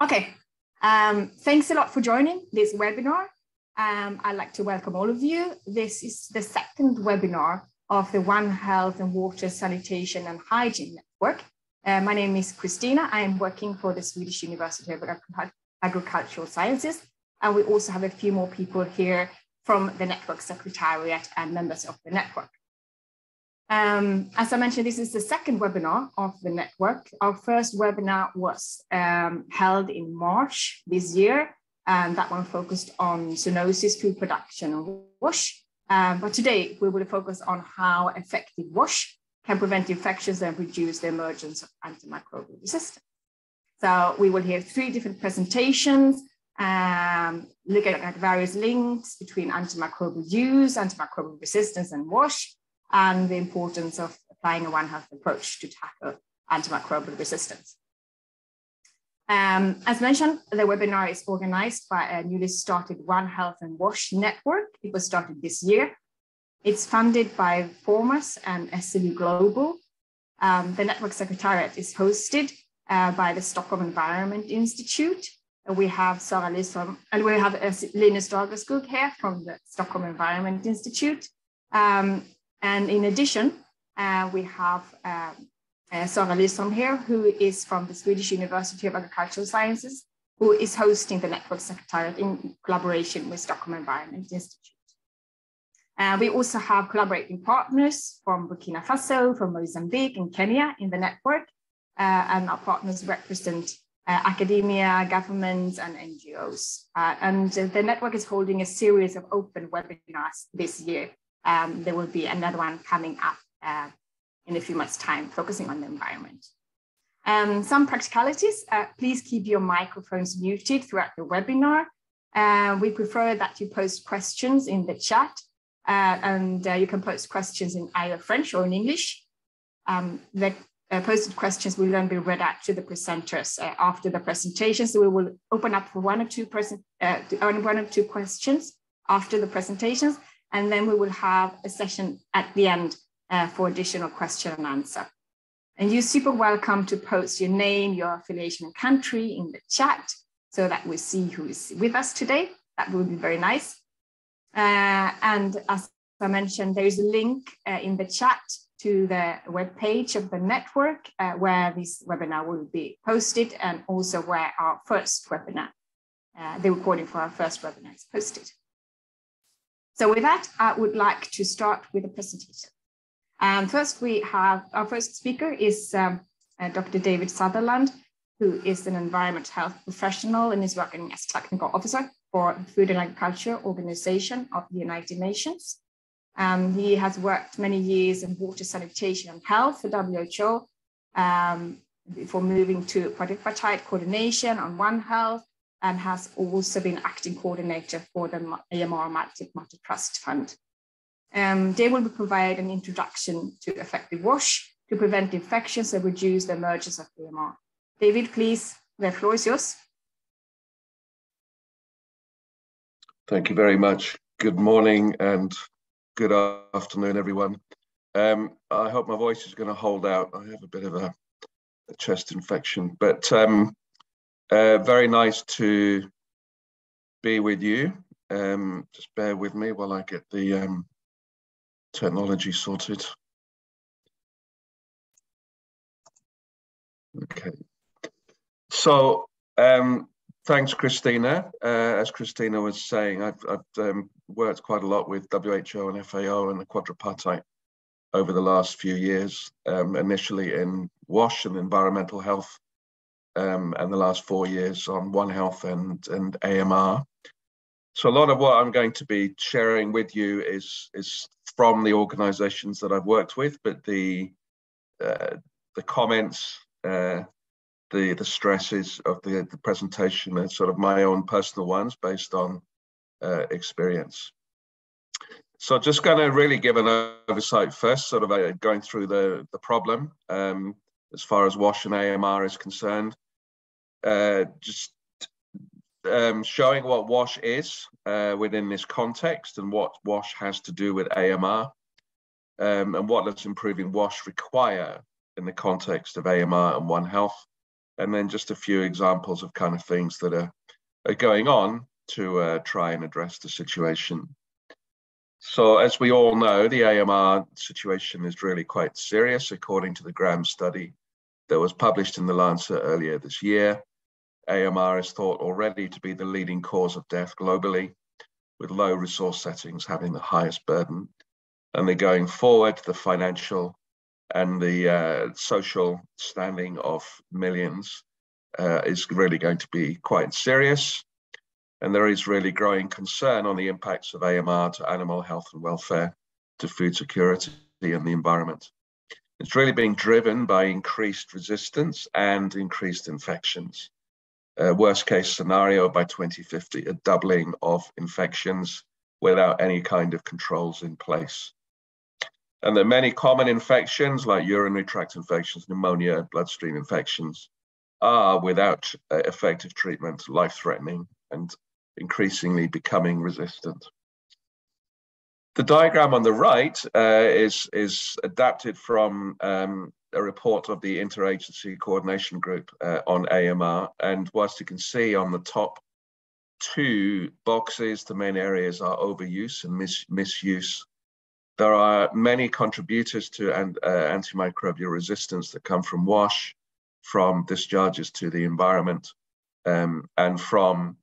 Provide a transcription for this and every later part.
Okay, um, thanks a lot for joining this webinar. Um, I'd like to welcome all of you. This is the second webinar of the One Health and Water Sanitation and Hygiene Network. Uh, my name is Christina. I am working for the Swedish University of Agricultural Sciences. And we also have a few more people here from the network secretariat and members of the network. Um, as I mentioned, this is the second webinar of the network. Our first webinar was um, held in March this year, and that one focused on zoonosis, food production, and WASH. Um, but today we will focus on how effective WASH can prevent infections and reduce the emergence of antimicrobial resistance. So we will hear three different presentations, um, looking at various links between antimicrobial use, antimicrobial resistance, and WASH, and the importance of applying a One Health approach to tackle antimicrobial resistance. Um, as mentioned, the webinar is organized by a newly started One Health and WASH network. It was started this year. It's funded by Formas and SLU Global. Um, the network secretariat is hosted uh, by the Stockholm Environment Institute. We have Sarah Lysholm, and we have uh, Linus Dagerskog here from the Stockholm Environment Institute. Um, and in addition, uh, we have uh, uh, Sara Lysholm here, who is from the Swedish University of Agricultural Sciences, who is hosting the network secretariat in collaboration with Stockholm Environment Institute. Uh, we also have collaborating partners from Burkina Faso, from Mozambique and Kenya in the network, uh, and our partners represent uh, academia, governments, and NGOs. Uh, and the network is holding a series of open webinars this year um, there will be another one coming up uh, in a few months' time, focusing on the environment. Um, some practicalities, uh, please keep your microphones muted throughout the webinar. Uh, we prefer that you post questions in the chat uh, and uh, you can post questions in either French or in English. Um, the uh, posted questions will then be read out to the presenters after the presentation. So we will open up for one or two present, one or two questions after the presentations and then we will have a session at the end uh, for additional question and answer. And you're super welcome to post your name, your affiliation and country in the chat so that we see who is with us today. That would be very nice. Uh, and as I mentioned, there is a link uh, in the chat to the web page of the network uh, where this webinar will be posted and also where our first webinar, uh, the recording for our first webinar is posted. So with that, I would like to start with the presentation. Um, first, we have our first speaker is um, uh, Dr. David Sutherland, who is an environment health professional and is working as technical officer for the Food and Agriculture Organization of the United Nations. Um, he has worked many years in water sanitation and health for WHO um, before moving to project tripartite coordination on One Health and has also been acting coordinator for the AMR Multi Trust Fund. Um, they will provide an introduction to effective WASH to prevent infections and reduce the emergence of AMR. David, please, the floor is yours. Thank you very much. Good morning and good afternoon, everyone. Um, I hope my voice is going to hold out. I have a bit of a, a chest infection, but um, uh, very nice to be with you. Um, just bear with me while I get the um, technology sorted. Okay. So um, thanks, Christina. Uh, as Christina was saying, I've, I've um, worked quite a lot with WHO and FAO and the quadripartite over the last few years, um, initially in WASH and environmental health, um, and the last four years on One Health and, and AMR. So a lot of what I'm going to be sharing with you is, is from the organizations that I've worked with, but the, uh, the comments, uh, the, the stresses of the, the presentation are sort of my own personal ones based on uh, experience. So just going to really give an oversight first, sort of uh, going through the, the problem um, as far as WASH and AMR is concerned uh, just um, showing what WASH is uh, within this context and what WASH has to do with AMR um, and what does improving WASH require in the context of AMR and One Health. and then just a few examples of kind of things that are, are going on to uh, try and address the situation. So as we all know, the AMR situation is really quite serious, according to the GRAM study that was published in the Lancet earlier this year. AMR is thought already to be the leading cause of death globally, with low resource settings having the highest burden. And they're going forward, the financial and the uh, social standing of millions uh, is really going to be quite serious. And there is really growing concern on the impacts of AMR to animal health and welfare, to food security and the environment. It's really being driven by increased resistance and increased infections. Uh, worst case scenario by 2050, a doubling of infections without any kind of controls in place. And there are many common infections like urinary tract infections, pneumonia, bloodstream infections are without uh, effective treatment life-threatening and increasingly becoming resistant. The diagram on the right uh, is, is adapted from um, a report of the Interagency Coordination Group uh, on AMR. And whilst you can see on the top two boxes, the main areas are overuse and mis misuse. There are many contributors to an, uh, antimicrobial resistance that come from wash, from discharges to the environment, um, and from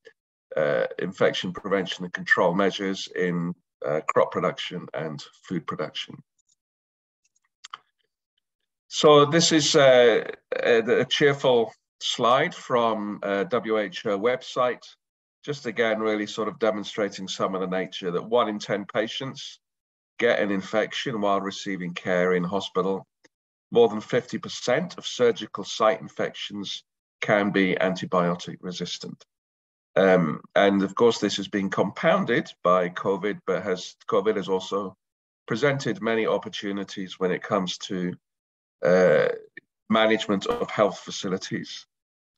uh, infection prevention and control measures in uh, crop production and food production. So this is uh, a, a, cheerful slide from uh, WHO website, just again, really sort of demonstrating some of the nature that one in 10 patients get an infection while receiving care in hospital. More than 50% of surgical site infections can be antibiotic resistant. Um, and of course, this has been compounded by COVID, but has COVID has also presented many opportunities when it comes to uh, management of health facilities.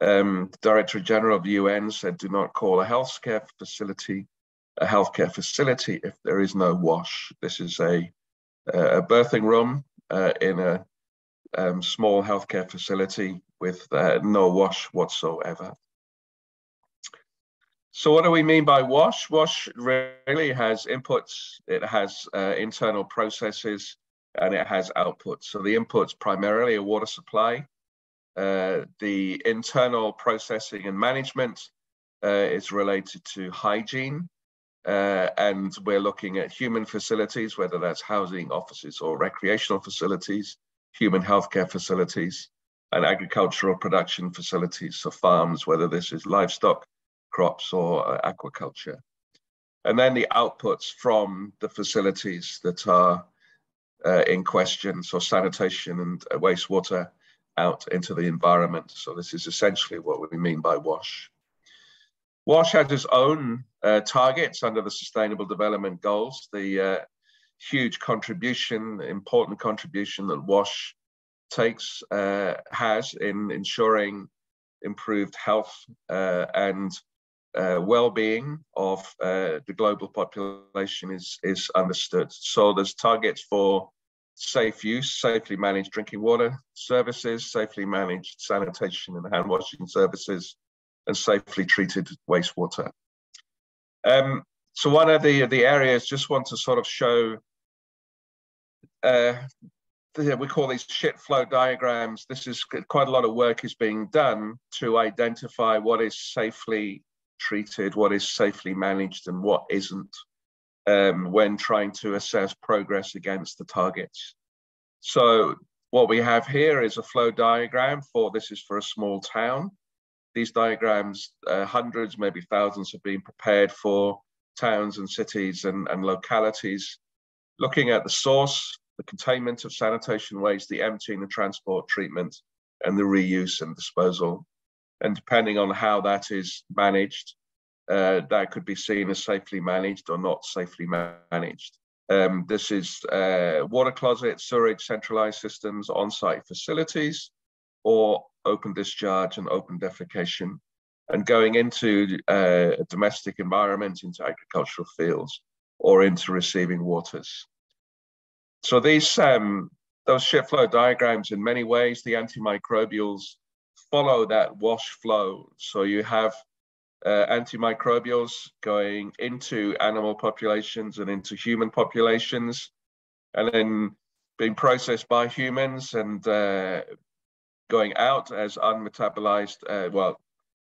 Um, the Director General of the UN said, do not call a healthcare facility a healthcare facility if there is no wash. This is a, a birthing room uh, in a um, small healthcare facility with uh, no wash whatsoever. So what do we mean by WASH? WASH really has inputs, it has uh, internal processes, and it has outputs. So the inputs primarily a water supply. Uh, the internal processing and management uh, is related to hygiene. Uh, and we're looking at human facilities, whether that's housing, offices, or recreational facilities, human healthcare facilities, and agricultural production facilities, so farms, whether this is livestock, crops or uh, aquaculture. And then the outputs from the facilities that are uh, in question, so sanitation and uh, wastewater out into the environment. So this is essentially what we mean by WASH. WASH has its own uh, targets under the Sustainable Development Goals. The uh, huge contribution, important contribution that WASH takes uh, has in ensuring improved health uh, and uh, well-being of uh, the global population is is understood. So there's targets for safe use, safely managed drinking water services, safely managed sanitation and hand washing services, and safely treated wastewater. Um, so one of the the areas just want to sort of show. Uh, we call these shit flow diagrams. This is quite a lot of work is being done to identify what is safely treated, what is safely managed, and what isn't um, when trying to assess progress against the targets. So what we have here is a flow diagram for, this is for a small town. These diagrams, uh, hundreds, maybe thousands have been prepared for towns and cities and, and localities, looking at the source, the containment of sanitation waste, the emptying, the transport, treatment, and the reuse and disposal and depending on how that is managed, uh, that could be seen as safely managed or not safely managed. Um, this is uh, water closets, sewage, centralized systems, on-site facilities, or open discharge and open defecation, and going into uh, a domestic environment, into agricultural fields, or into receiving waters. So these um, those shit flow diagrams, in many ways, the antimicrobials follow that wash flow. So you have uh, antimicrobials going into animal populations and into human populations, and then being processed by humans and uh, going out as unmetabolized, uh, well,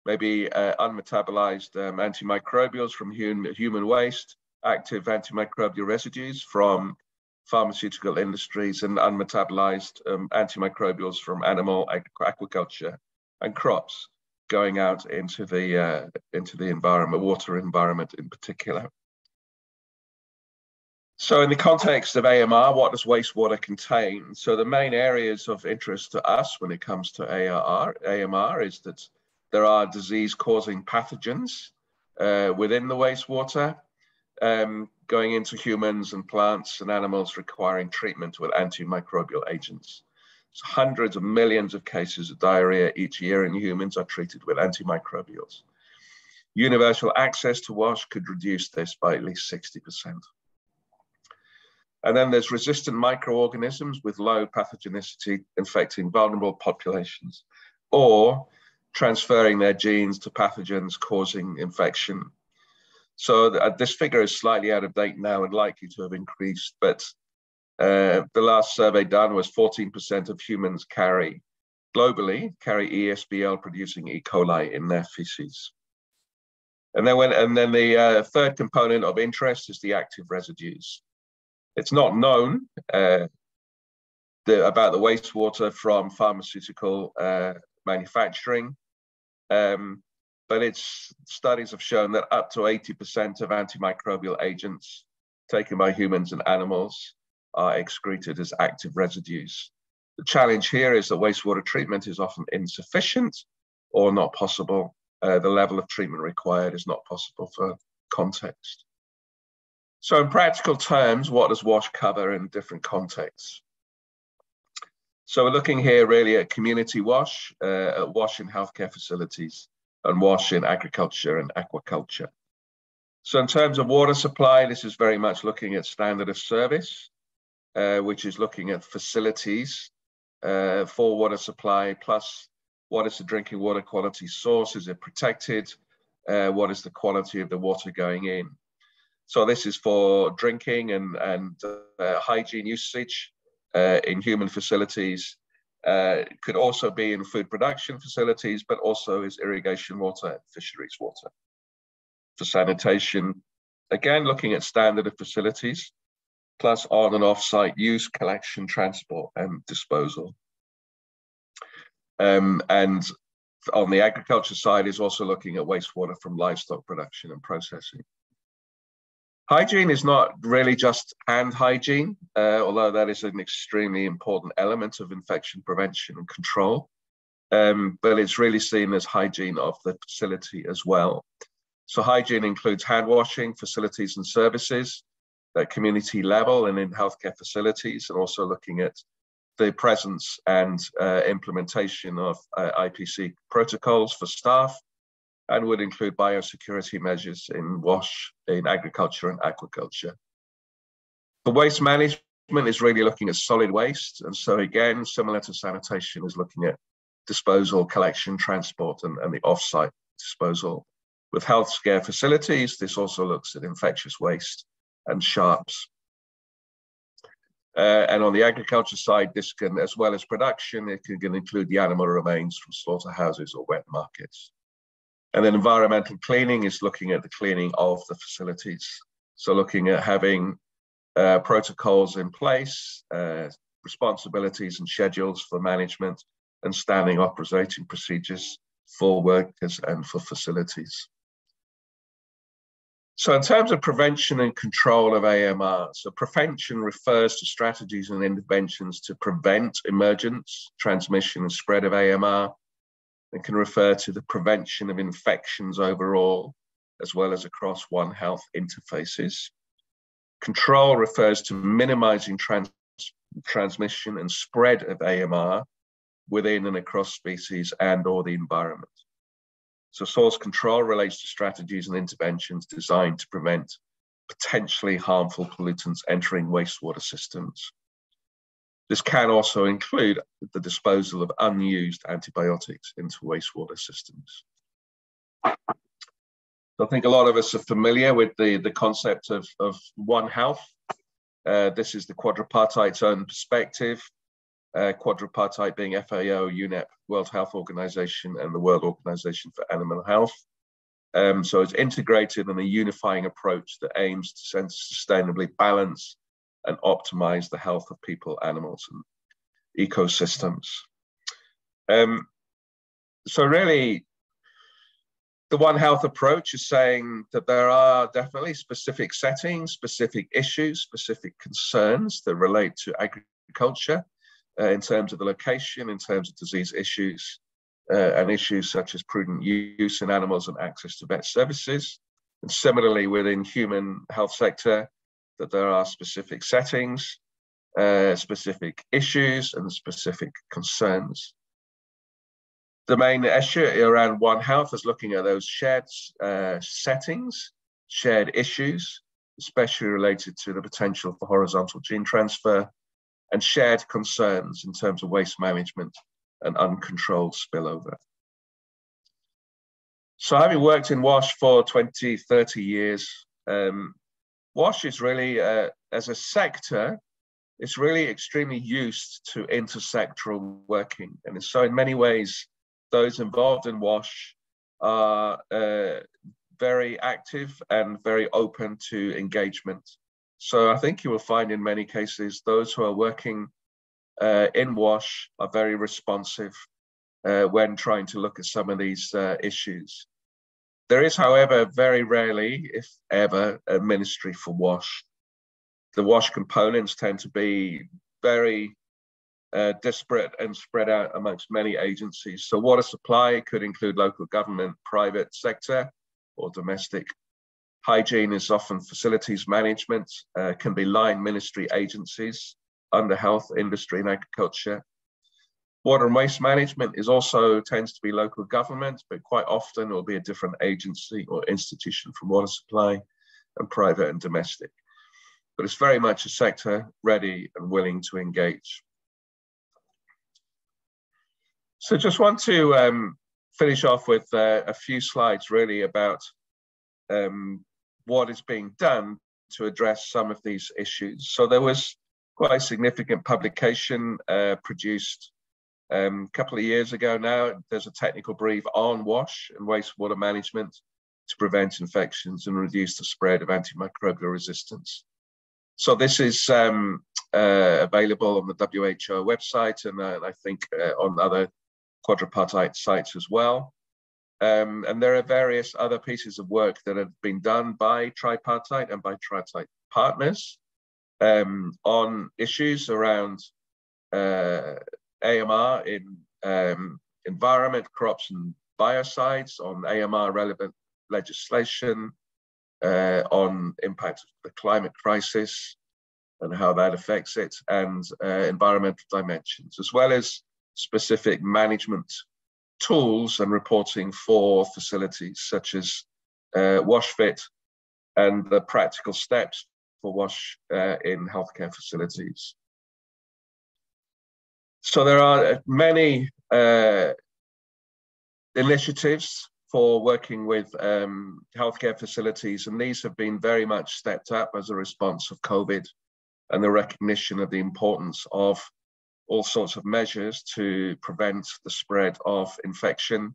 maybe uh, unmetabolized um, antimicrobials from human, human waste, active antimicrobial residues from pharmaceutical industries, and unmetabolized um, antimicrobials from animal aquaculture and crops going out into the uh, into the environment, water environment in particular. So in the context of AMR, what does wastewater contain? So the main areas of interest to us when it comes to AR, AMR is that there are disease-causing pathogens uh, within the wastewater um, going into humans and plants and animals requiring treatment with antimicrobial agents. So hundreds of millions of cases of diarrhea each year in humans are treated with antimicrobials. Universal access to WASH could reduce this by at least 60%. And then there's resistant microorganisms with low pathogenicity infecting vulnerable populations or transferring their genes to pathogens causing infection. So uh, this figure is slightly out of date now and likely to have increased, but uh, the last survey done was 14% of humans carry, globally, carry ESBL producing E. coli in their feces. And then, when, and then the uh, third component of interest is the active residues. It's not known uh, the, about the wastewater from pharmaceutical uh, manufacturing, um, but its studies have shown that up to 80% of antimicrobial agents taken by humans and animals are excreted as active residues. The challenge here is that wastewater treatment is often insufficient or not possible. Uh, the level of treatment required is not possible for context. So in practical terms, what does WASH cover in different contexts? So we're looking here really at community WASH, uh, at WASH in healthcare facilities, and WASH in agriculture and aquaculture. So in terms of water supply, this is very much looking at standard of service, uh, which is looking at facilities uh, for water supply, plus what is the drinking water quality source? Is it protected? Uh, what is the quality of the water going in? So this is for drinking and, and uh, hygiene usage uh, in human facilities. Uh, could also be in food production facilities, but also is irrigation water, fisheries water. For sanitation, again, looking at standard of facilities, plus on and off-site use, collection, transport, and disposal. Um, and on the agriculture side is also looking at wastewater from livestock production and processing. Hygiene is not really just hand hygiene, uh, although that is an extremely important element of infection prevention and control. Um, but it's really seen as hygiene of the facility as well. So hygiene includes hand washing, facilities and services at community level and in healthcare facilities, and also looking at the presence and uh, implementation of uh, IPC protocols for staff and would include biosecurity measures in WASH, in agriculture and aquaculture. The waste management is really looking at solid waste. And so again, similar to sanitation is looking at disposal, collection, transport, and, and the off-site disposal. With health scare facilities, this also looks at infectious waste and sharps. Uh, and on the agriculture side, this can, as well as production, it can include the animal remains from slaughterhouses or wet markets. And then environmental cleaning is looking at the cleaning of the facilities. So looking at having uh, protocols in place, uh, responsibilities and schedules for management, and standing operating procedures for workers and for facilities. So in terms of prevention and control of AMR, so prevention refers to strategies and interventions to prevent emergence, transmission and spread of AMR, and can refer to the prevention of infections overall, as well as across One Health interfaces. Control refers to minimizing trans transmission and spread of AMR within and across species and or the environment. So source control relates to strategies and interventions designed to prevent potentially harmful pollutants entering wastewater systems. This can also include the disposal of unused antibiotics into wastewater systems. I think a lot of us are familiar with the, the concept of, of One Health. Uh, this is the quadripartite own perspective, uh, quadripartite being FAO, UNEP, World Health Organization, and the World Organization for Animal Health. Um, so it's integrated in a unifying approach that aims to sustainably balance and optimize the health of people, animals, and ecosystems. Um, so really, the One Health approach is saying that there are definitely specific settings, specific issues, specific concerns that relate to agriculture uh, in terms of the location, in terms of disease issues, uh, and issues such as prudent use in animals and access to vet services. And similarly, within human health sector, that there are specific settings, uh, specific issues, and specific concerns. The main issue around One Health is looking at those shared uh, settings, shared issues, especially related to the potential for horizontal gene transfer, and shared concerns in terms of waste management and uncontrolled spillover. So having worked in WASH for 20, 30 years, um, WASH is really, uh, as a sector, it's really extremely used to intersectoral working. And so in many ways, those involved in WASH are uh, very active and very open to engagement. So I think you will find in many cases, those who are working uh, in WASH are very responsive uh, when trying to look at some of these uh, issues. There is, however, very rarely, if ever, a ministry for WASH. The WASH components tend to be very uh, disparate and spread out amongst many agencies. So water supply could include local government, private sector, or domestic. Hygiene is often facilities management, uh, can be line ministry agencies, under health, industry, and agriculture. Water and waste management is also tends to be local government, but quite often it will be a different agency or institution from water supply and private and domestic. But it's very much a sector ready and willing to engage. So just want to um, finish off with uh, a few slides really about um, what is being done to address some of these issues. So there was quite a significant publication uh, produced um, a couple of years ago now. There's a technical brief on wash and wastewater management to prevent infections and reduce the spread of antimicrobial resistance. So this is um, uh, available on the WHO website and uh, I think uh, on other quadripartite sites as well. Um, and there are various other pieces of work that have been done by tripartite and by tripartite partners um, on issues around uh, AMR in um, environment, crops, and biocides, on AMR relevant legislation, uh, on impact of the climate crisis and how that affects it, and uh, environmental dimensions, as well as specific management tools and reporting for facilities such as uh, WashFit and the practical steps for WASH uh, in healthcare facilities. So there are many uh, initiatives for working with um, healthcare facilities, and these have been very much stepped up as a response of COVID and the recognition of the importance of all sorts of measures to prevent the spread of infection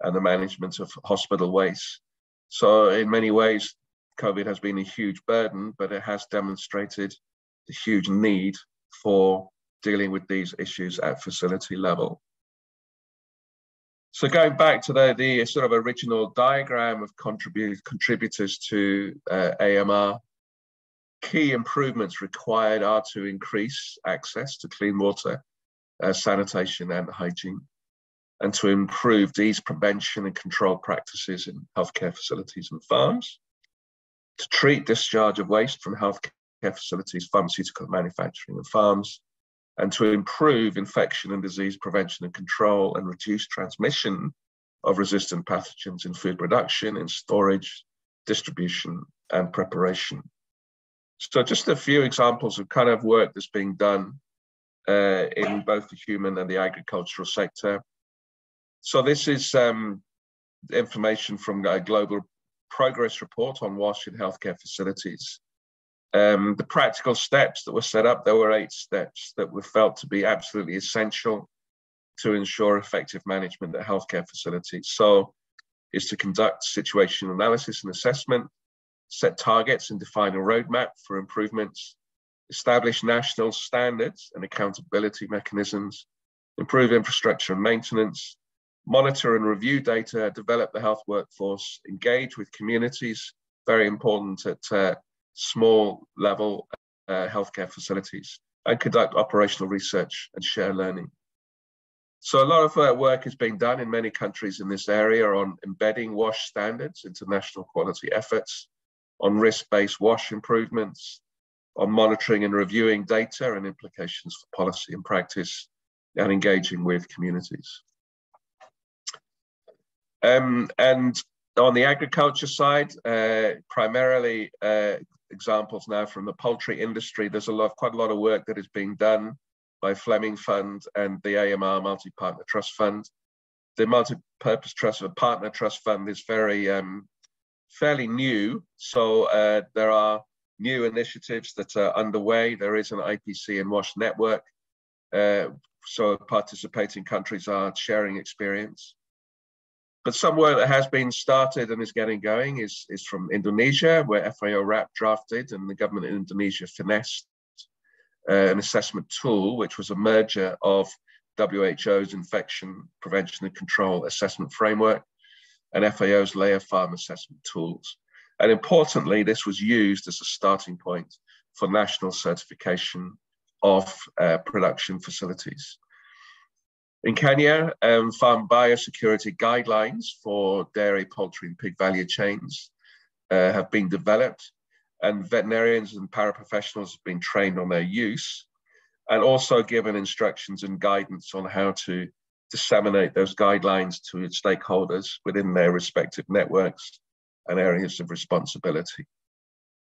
and the management of hospital waste. So in many ways, COVID has been a huge burden, but it has demonstrated the huge need for dealing with these issues at facility level. So going back to the, the sort of original diagram of contribute, contributors to uh, AMR, key improvements required are to increase access to clean water, uh, sanitation and hygiene, and to improve disease prevention and control practices in healthcare facilities and farms, to treat discharge of waste from healthcare facilities, pharmaceutical manufacturing and farms, and to improve infection and disease prevention and control and reduce transmission of resistant pathogens in food production, in storage, distribution, and preparation. So just a few examples of kind of work that's being done uh, in both the human and the agricultural sector. So this is um, information from a global progress report on WASH in healthcare facilities. Um, the practical steps that were set up, there were eight steps that were felt to be absolutely essential to ensure effective management at healthcare facilities. So is to conduct situation analysis and assessment, set targets and define a roadmap for improvements, establish national standards and accountability mechanisms, improve infrastructure and maintenance, monitor and review data, develop the health workforce, engage with communities, very important at uh, small level uh, healthcare facilities, and conduct operational research and share learning. So a lot of uh, work is being done in many countries in this area on embedding WASH standards into national quality efforts, on risk-based WASH improvements, on monitoring and reviewing data and implications for policy and practice, and engaging with communities. Um, and on the agriculture side, uh, primarily uh, examples now from the poultry industry, there's a lot, quite a lot of work that is being done by Fleming Fund and the AMR Multi-Partner Trust Fund. The Multi-Purpose Trust or Partner Trust Fund is very um, fairly new, so uh, there are new initiatives that are underway. There is an IPC and WASH network, uh, so participating countries are sharing experience. But some work that has been started and is getting going is, is from Indonesia, where FAO RAP drafted and the government in Indonesia finessed uh, an assessment tool, which was a merger of WHO's infection prevention and control assessment framework and FAO's layer farm assessment tools. And importantly, this was used as a starting point for national certification of uh, production facilities. In Kenya, um, farm biosecurity guidelines for dairy, poultry, and pig value chains uh, have been developed, and veterinarians and paraprofessionals have been trained on their use, and also given instructions and guidance on how to disseminate those guidelines to stakeholders within their respective networks and areas of responsibility.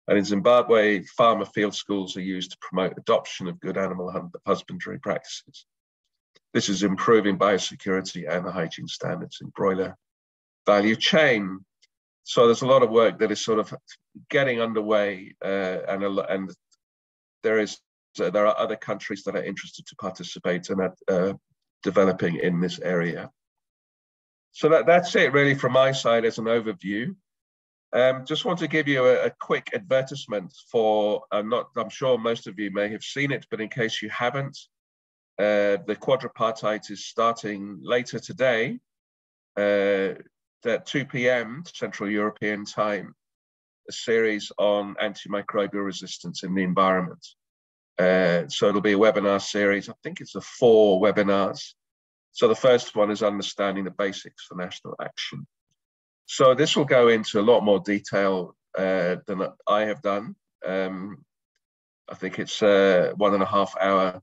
And in Zimbabwe, farmer field schools are used to promote adoption of good animal husbandry practices. This is improving biosecurity and the hygiene standards in broiler value chain. So there's a lot of work that is sort of getting underway, uh, and and there is uh, there are other countries that are interested to participate and are uh, developing in this area. So that, that's it really from my side as an overview. Um, just want to give you a, a quick advertisement for, uh, not, I'm sure most of you may have seen it, but in case you haven't, uh, the quadripartite is starting later today uh, at 2 p.m. Central European time, a series on antimicrobial resistance in the environment. Uh, so it'll be a webinar series. I think it's a four webinars. So the first one is understanding the basics for national action. So this will go into a lot more detail uh, than I have done. Um, I think it's a one and a half hour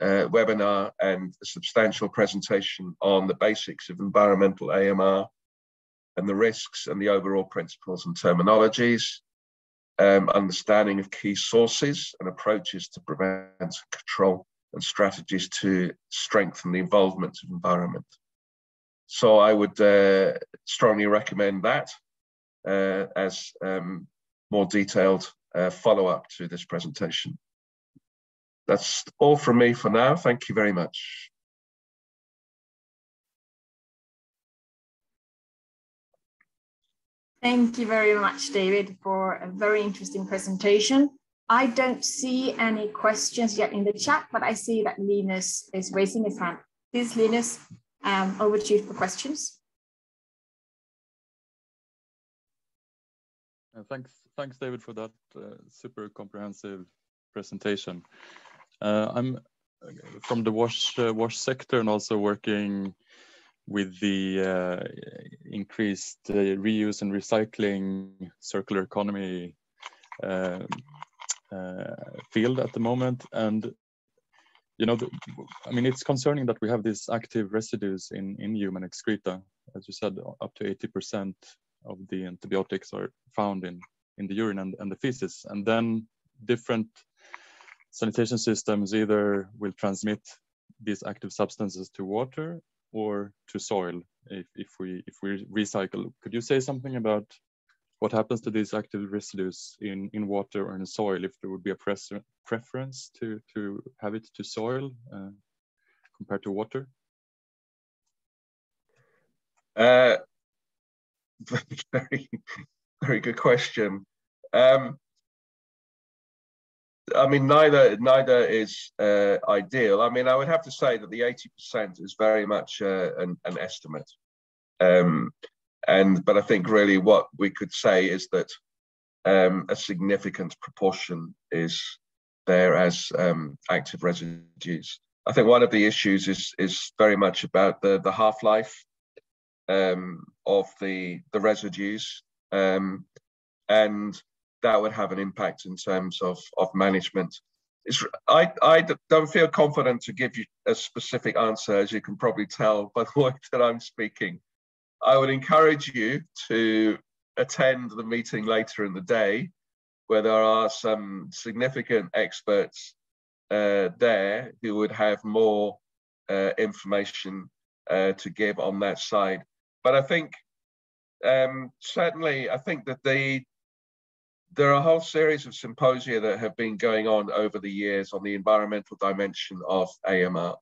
uh, webinar and a substantial presentation on the basics of environmental AMR and the risks and the overall principles and terminologies, um, understanding of key sources and approaches to prevent control and strategies to strengthen the involvement of environment. So I would uh, strongly recommend that uh, as um, more detailed uh, follow-up to this presentation. That's all from me for now. Thank you very much. Thank you very much, David, for a very interesting presentation. I don't see any questions yet in the chat, but I see that Linus is raising his hand. Please, Linus, um, over to you for questions. Uh, thanks, thanks, David, for that uh, super comprehensive presentation. Uh, I'm uh, from the wash uh, wash sector and also working with the uh, increased uh, reuse and recycling circular economy uh, field at the moment. And, you know, the, I mean, it's concerning that we have these active residues in, in human excreta. As you said, up to 80% of the antibiotics are found in, in the urine and, and the feces. And then different sanitation systems either will transmit these active substances to water or to soil if, if we if we recycle. Could you say something about what happens to these active residues in, in water or in soil if there would be a preference to, to have it to soil uh, compared to water? Uh, very, very good question. Um, I mean, neither neither is uh, ideal. I mean, I would have to say that the eighty percent is very much uh, an, an, estimate, um, and but I think really what we could say is that um, a significant proportion is there as um, active residues. I think one of the issues is is very much about the the half life um, of the the residues, um, and that would have an impact in terms of of management. It's, I, I don't feel confident to give you a specific answer, as you can probably tell by the way that I'm speaking. I would encourage you to attend the meeting later in the day, where there are some significant experts uh, there who would have more uh, information uh, to give on that side. But I think um, certainly, I think that the there are a whole series of symposia that have been going on over the years on the environmental dimension of AMR.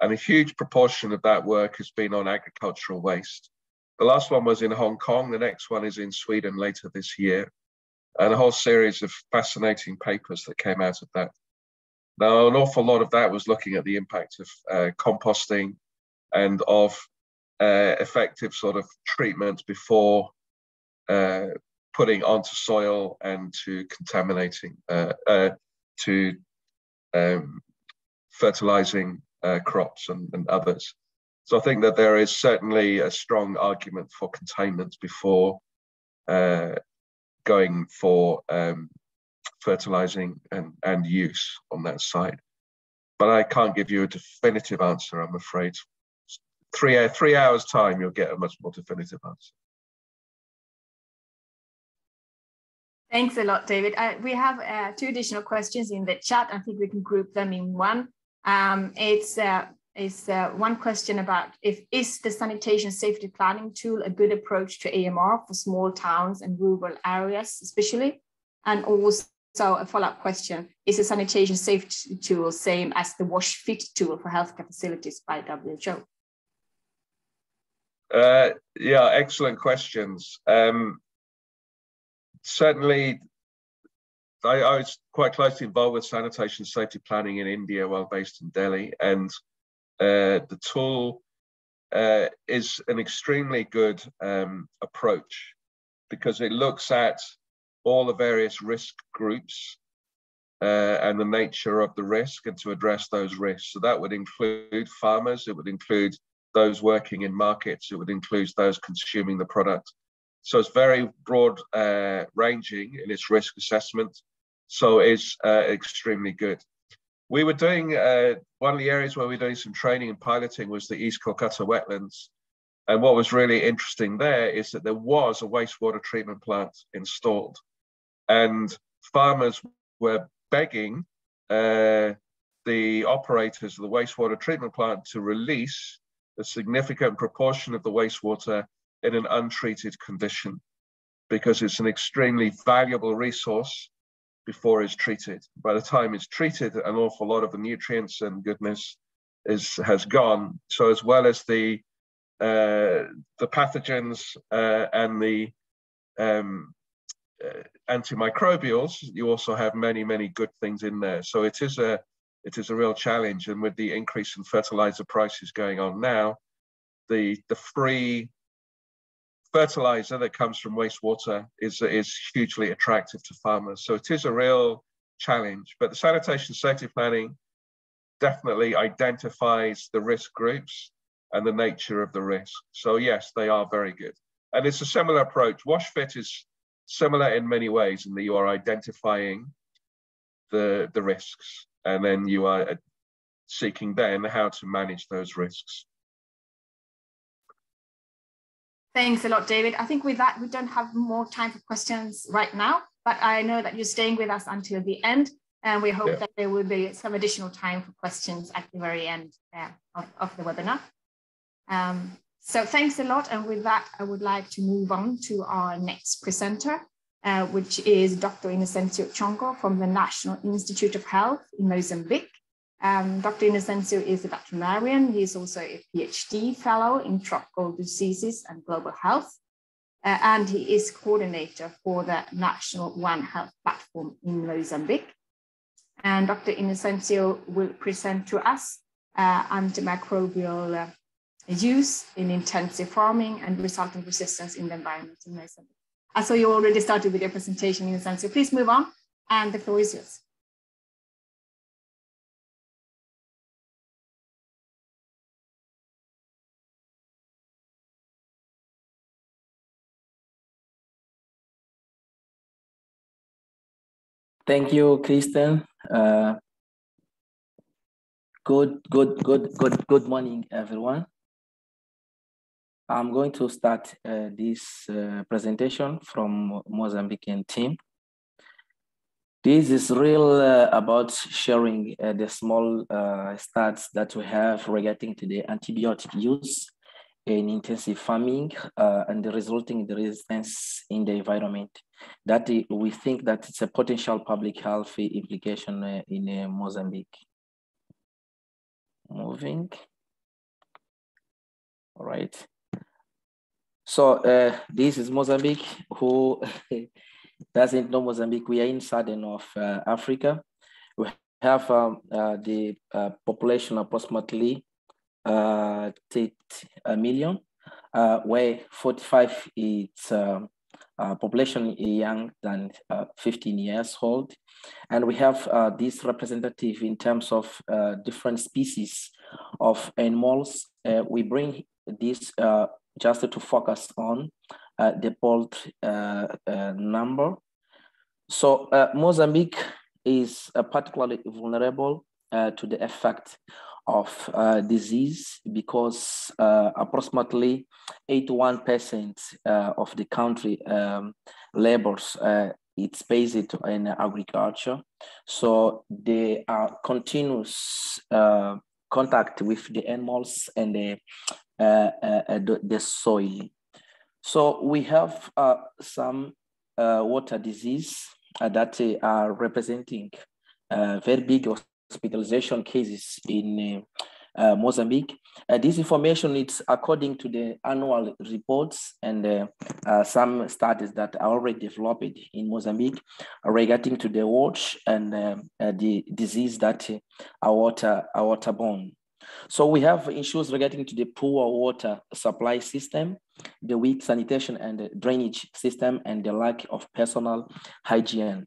And a huge proportion of that work has been on agricultural waste. The last one was in Hong Kong, the next one is in Sweden later this year, and a whole series of fascinating papers that came out of that. Now, an awful lot of that was looking at the impact of uh, composting and of uh, effective sort of treatment before uh, putting onto soil and to contaminating, uh, uh, to um, fertilizing uh, crops and, and, others. So I think that there is certainly a strong argument for containment before uh, going for um, fertilizing and, and use on that side. But I can't give you a definitive answer, I'm afraid. Three, three hours time, you'll get a much more definitive answer. Thanks a lot, David. Uh, we have uh, two additional questions in the chat. I think we can group them in one. Um, it's uh, uh, one question about if is the sanitation safety planning tool a good approach to AMR for small towns and rural areas, especially, and also a follow-up question: Is the sanitation safety tool same as the Wash Fit tool for healthcare facilities by WHO? Uh, yeah, excellent questions. Um, certainly, I, I, was quite closely involved with sanitation safety planning in India while based in Delhi, and uh, the tool uh, is an extremely good um, approach because it looks at all the various risk groups uh, and the nature of the risk and to address those risks. So that would include farmers, it would include those working in markets, it would include those consuming the product, so it's very broad uh, ranging in its risk assessment. So it's uh, extremely good. We were doing, uh, one of the areas where we were doing some training and piloting was the East Kolkata wetlands. And what was really interesting there is that there was a wastewater treatment plant installed. And farmers were begging uh, the operators of the wastewater treatment plant to release a significant proportion of the wastewater in an untreated condition because it's an extremely valuable resource before it's treated. By the time it's treated, an awful lot of the nutrients and goodness is has gone. So as well as the uh, the pathogens uh, and the um, uh, antimicrobials, you also have many many good things in there. So it is a it is a real challenge, and with the increase in fertilizer prices going on now, the the free fertilizer that comes from wastewater is, is hugely attractive to farmers. So it is a real challenge, but the sanitation safety planning definitely identifies the risk groups and the nature of the risk. So yes, they are very good. And it's a similar approach. WashFit is similar in many ways in that you are identifying the, the risks and then you are seeking then how to manage those risks. Thanks a lot, David. I think with that, we don't have more time for questions right now, but I know that you're staying with us until the end. And we hope yeah. that there will be some additional time for questions at the very end uh, of, of the webinar. Um, so thanks a lot. And with that, I would like to move on to our next presenter, uh, which is Dr. Inocencio Chongo from the National Institute of Health in Mozambique. Um, Dr. Inocencio is a veterinarian. He is also a PhD fellow in tropical diseases and global health. Uh, and he is coordinator for the National One Health platform in Mozambique. And Dr. Inocencio will present to us uh, antimicrobial uh, use in intensive farming and resulting resistance in the environment in Mozambique. Saw you already started with your presentation, Inocencio. Please move on, and the floor is yours. Thank you, Kristen. Uh, good, good, good, good, good morning, everyone. I'm going to start uh, this uh, presentation from Mozambican team. This is real uh, about sharing uh, the small uh, stats that we have regarding to the antibiotic use in intensive farming uh, and the resulting the resistance in the environment. That we think that it's a potential public health implication uh, in uh, Mozambique. Moving. All right. So uh, this is Mozambique. Who doesn't know Mozambique? We are in southern of uh, Africa. We have um, uh, the population approximately uh, a million, uh, where 45 is um, uh, population young than uh, 15 years old. And we have uh, this representative in terms of uh, different species of animals. Uh, we bring this just to focus on the poult number. So Mozambique is particularly vulnerable to the effect of uh, disease because uh, approximately 81% uh, of the country um, labors uh, it's based in agriculture. So they are continuous uh, contact with the animals and the, uh, the, the, soil. So we have some water disease that are representing very big hospitalization cases in uh, Mozambique. Uh, this information is according to the annual reports and uh, uh some studies that are already developed in Mozambique regarding to the WASH and uh, uh, the disease that are water are waterborne. So we have issues regarding to the poor water supply system, the weak sanitation and drainage system, and the lack of personal hygiene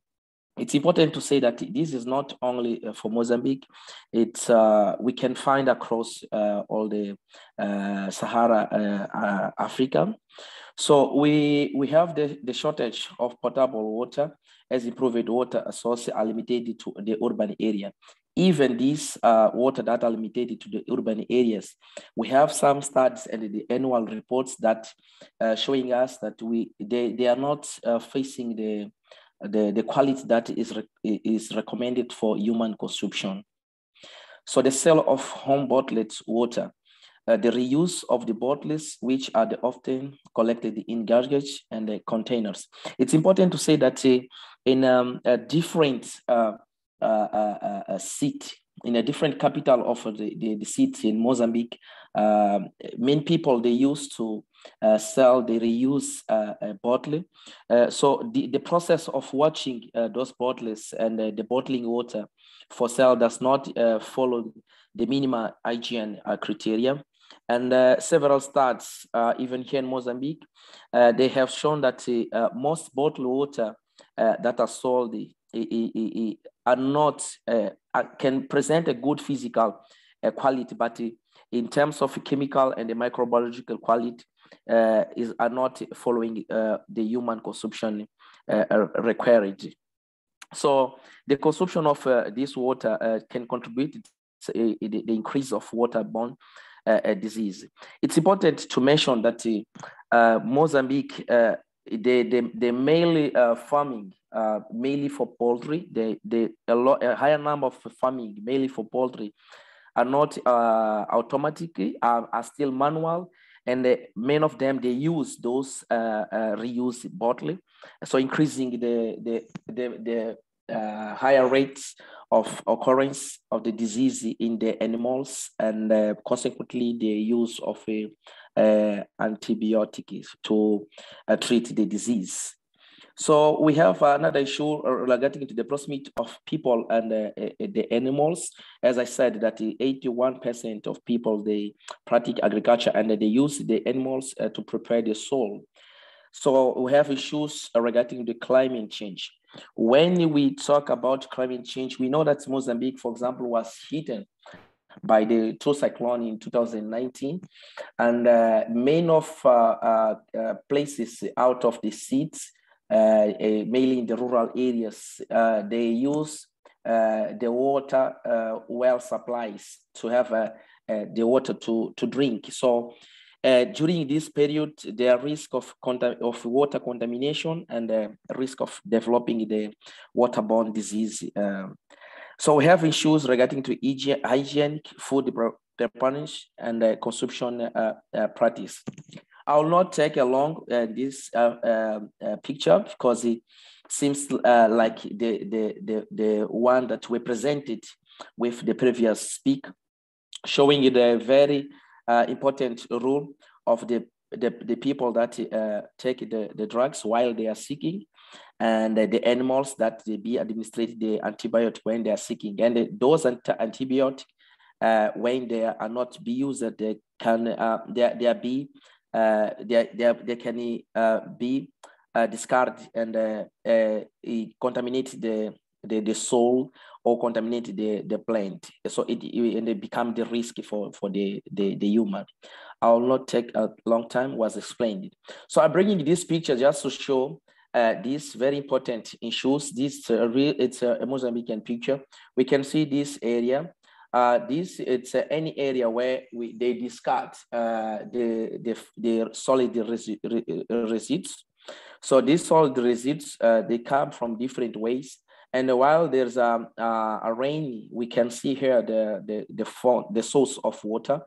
it's important to say that this is not only uh, for Mozambique. It's uh, we can find across uh, all the uh, Sahara uh, uh, Africa. So we we have the, the shortage of potable water as improved water sources are limited to the urban area. Even these water that are limited to the urban areas, we have some studies and the annual reports that showing us that we they, they are not facing the the, the quality that is, re is recommended for human consumption. So the sale of home bottled water, uh, the reuse of the bottles, which are the often collected in garbage and the containers. It's important to say that uh, in um, a different uh, uh, uh, uh seat, in a different capital of the, the, the city in Mozambique, um, many people, they used to uh, sell the reuse uh, uh, bottle. Uh, so the, the process of watching uh, those bottles and uh, the bottling water for sale does not follow the minimum hygiene criteria. And several studies, even here in Mozambique, they have shown that most bottled water that are sold are not, Uh, can present a good physical uh, quality, but in terms of chemical and the microbiological quality, uh, is are not following uh, the human consumption uh, uh required. So the consumption of this water can contribute to the increase of waterborne disease. It's important to mention that Mozambique the, the, the mainly uh, farming, uh, mainly for poultry, They the, a, lot, a higher number of farming, mainly for poultry, are not uh, automatically, are, are still manual, and the, many of them, they use those uh, uh, reuse bottle. So increasing the, the, the, the uh, higher rates of occurrence of the disease in the animals. And consequently the use of a uh, antibiotics to uh, treat the disease. So we have another issue regarding to the proximity of people and uh, uh, the animals. As I said, that 81% of people, they practice agriculture and they use the animals uh, to prepare the soil. So we have issues regarding the climate change. When we talk about climate change, we know that Mozambique, for example, was hit by the two cyclone in 2019. And uh, many of uh, uh, uh places out of the seats, uh, mainly in the rural areas, uh, they use the water well supplies to have the water to, to drink. So during this period, there are risk of, of water contamination and uh, risk of developing the waterborne disease. Um, so we have issues regarding to hygienic food preparation and uh, consumption uh, uh, practice. I will not take along uh, this uh, uh, picture because it seems like the, the, the, the one that we presented with the previous speak, showing the very important role of the, the, the people that take the, the drugs while they are seeking and the animals that they be administered the antibiotic when they are seeking. And those anti antibiotic, uh, when they are not be used, they can uh, they, they be uh, they, they, they can uh, be uh, discarded and uh, uh, contaminate the, the, the soul or contaminate the, the plant. So it, it, and become the risk for, for the, the, the human. I will not take a long time was explained. So I'm bringing this picture just to show uh, this very important issues. This uh, real, it's a, Mozambican picture. We can see this area. Uh, this it's uh, any area where we they discard uh, the, the the solid resi residues. So these solid residues uh, they come from different ways. And while there's a, a rain, we can see here the the the, font, the source of water.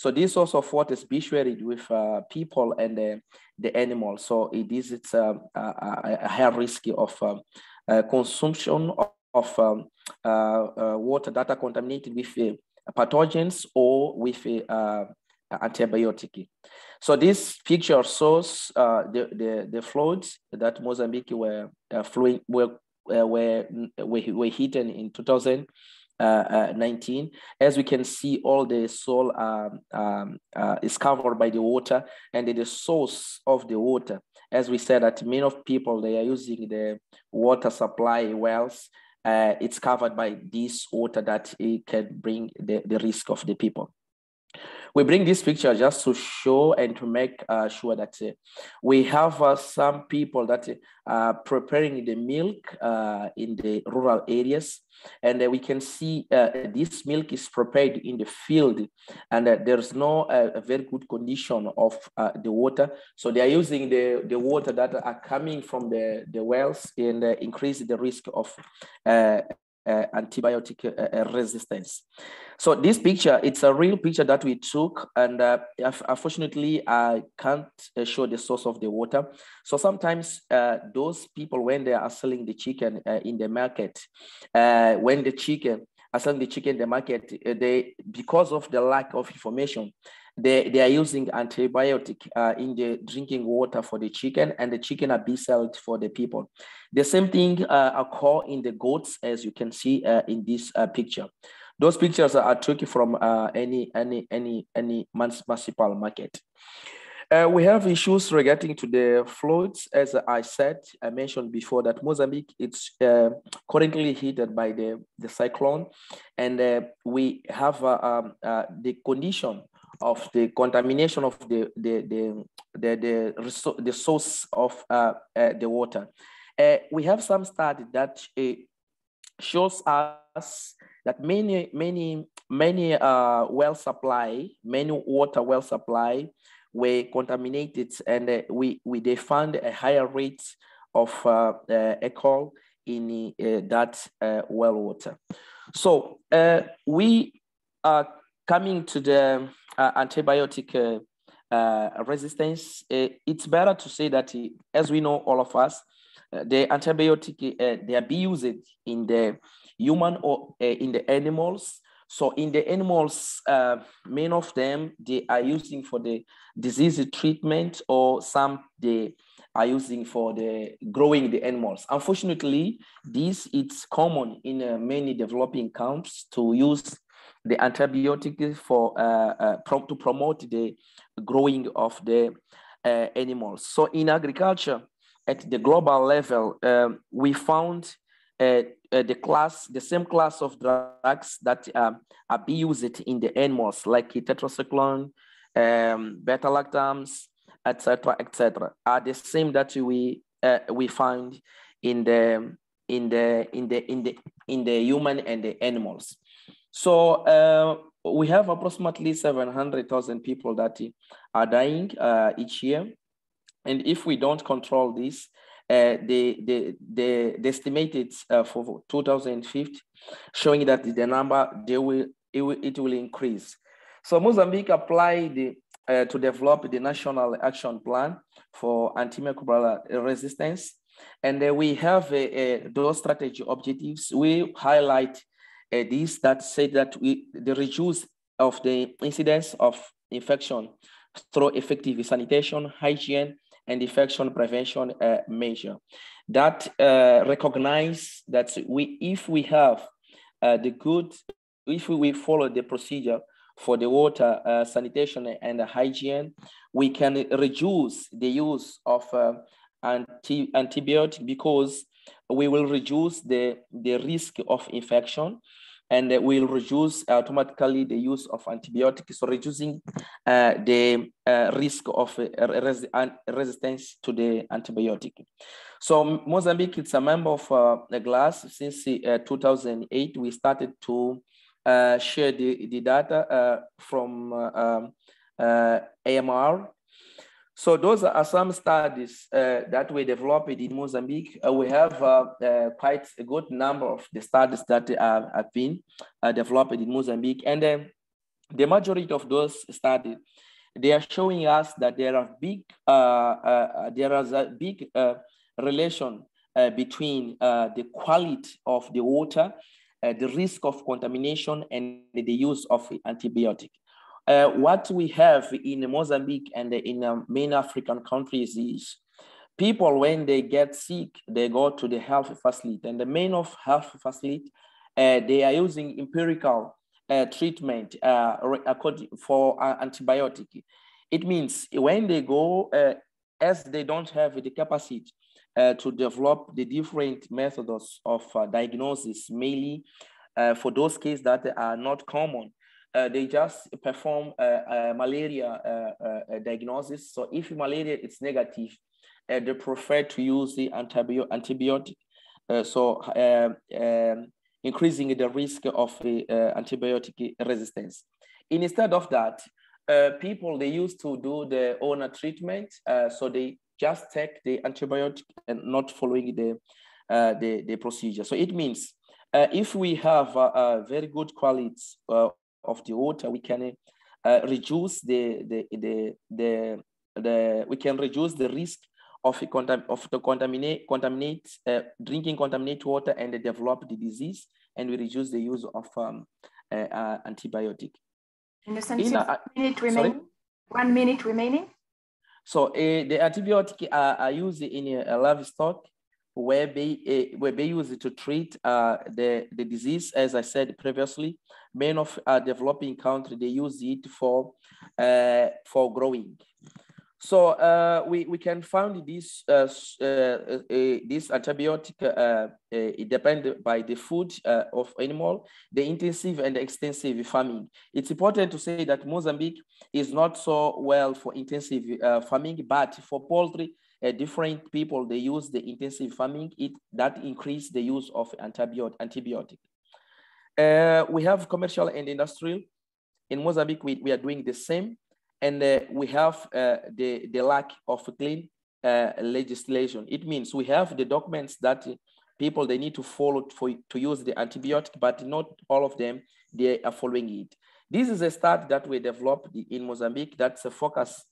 So this source of water is buried with uh, people and the, the animal. So it is it's um, a, a, a high risk of um, uh, consumption of, of um, uh, uh, water that are contaminated with uh, pathogens or with uh, antibiotic. So this picture shows the, the, the floods that Mozambique were flowing were, were, were, were hit in 2000 uh, uh, 19. As we can see, all the soil um, um, uh, is covered by the water and the source of the water. As we said that many of people, they are using the water supply wells. Uh, it's covered by this water that it can bring the, the risk of the people. We bring this picture just to show and to make uh, sure that uh, we have uh, some people that are preparing the milk uh, in the rural areas. And uh, we can see uh, this milk is prepared in the field and there's no very good condition of the water. So they are using the, the water that are coming from the, the wells and increase the risk of uh, antibiotic uh, uh, resistance. So this picture, it's a real picture that we took and uh, unfortunately I can't uh, show the source of the water. So sometimes uh, those people, when they are selling the chicken in the market, when the chicken are selling the chicken in the market, they, because of the lack of information, they, they are using antibiotic uh, in the drinking water for the chicken and the chicken are sold for the people. The same thing uh, occur in the goats as you can see uh, in this uh, picture. Those pictures are taken from uh, any, any, any, any municipal market. Uh, we have issues regarding to the floods. As I said, I mentioned before that Mozambique it's uh, currently hit by the, the cyclone, and we have um, the condition of the contamination of the the the the, the, the source of uh, uh, the water. Uh, we have some study that uh, shows us that many many many uh, well supply, many water well supply were contaminated and uh, we, we they found a higher rate of uh, coli in that well water. So we are coming to the Uh, antibiotic uh, uh, resistance. it's better to say that, as we know, all of us, the antibiotic they are being used in the human or in the animals so in the animals, uh, many of them, they are using for the disease treatment or some they are using for the growing the animals. Unfortunately, this it's common in uh, many developing countries to use the antibiotic for uh, uh to promote the growing of the uh, animals. So in agriculture, at the global level, um, we found uh, uh, the class, the same class of drugs that um, are used in the animals, like tetracycline, um, beta lactams, etc., etc., are the same that we we find in the in the in the in the in the human and the animals. So uh, we have approximately 700,000 people that are dying uh, each year. And if we don't control this, uh, the, the, the, the estimated uh, for 2050, showing that the number they will it, will it will increase. So Mozambique applied uh, to develop the national action plan for antimicrobial resistance, and uh, we have those strategy objectives. We highlight this that say that we the reduce of the incidence of infection through effective sanitation, hygiene, and infection prevention uh, measure. That uh, recognize that we, if we have uh, the good, if we follow the procedure for the water uh, sanitation and hygiene, we can reduce the use of uh, anti antibiotic because we will reduce the, the risk of infection and we will reduce automatically the use of antibiotics, so reducing uh, the uh, risk of uh, res resistance to the antibiotic. So Mozambique is a member of uh, the GLASS since uh, 2008. We started to uh, share the, the data from um, AMR so those are some studies uh, that we developed in Mozambique. Uh, we have uh, uh quite a good number of the studies that have been uh, developed in Mozambique. And then the majority of those studies, they are showing us that there are big, uh, there is a big relation between the quality of the water, the risk of contamination, and the use of antibiotic. Uh, what we have in Mozambique and in uh, many African countries is people, when they get sick, they go to the health facility. And the main of health facility, uh, they are using empirical uh, treatment uh, for antibiotic. It means when they go, as they don't have the capacity to develop the different methods of diagnosis, mainly for those cases that are not common, uh, they just perform malaria uh, uh, diagnosis. So if malaria is negative, uh, they prefer to use the antibio antibiotic. Uh, so um, increasing the risk of antibiotic resistance. Instead of that, people, they used to do the owner treatment. so they just take the antibiotic and not following the, the, the procedure. So it means uh, if we have a, a very good quality uh, of the water, we can uh, reduce the, the, the, the, the, we can reduce the risk of, of the contaminate, contaminate uh, drinking contaminated water and develop the disease, and we reduce the use of um, uh, uh antibiotic. In the sense, uh, minute remaining. Sorry? One minute remaining. So uh, the antibiotic are, are used in a livestock where they, uh, where they use it to treat uh, the, the disease, as I said previously. Many of uh, developing countries, they use it for, uh, for growing. So uh, we, we can find this, uh, uh, this antibiotic, it depends by the food of animal, the intensive and extensive farming. It's important to say that Mozambique is not so well for intensive farming, but for poultry, uh, different people, they use the intensive farming, it that increase the use of antibiotic. antibiotic. Uh, we have commercial and industrial. In Mozambique, we, we are doing the same. and uh, we have uh, the, the lack of clean uh, legislation. It means we have the documents that people they need to follow for, to use the antibiotic, but not all of them, they are following it. This is a start that we developed in Mozambique that's a focus,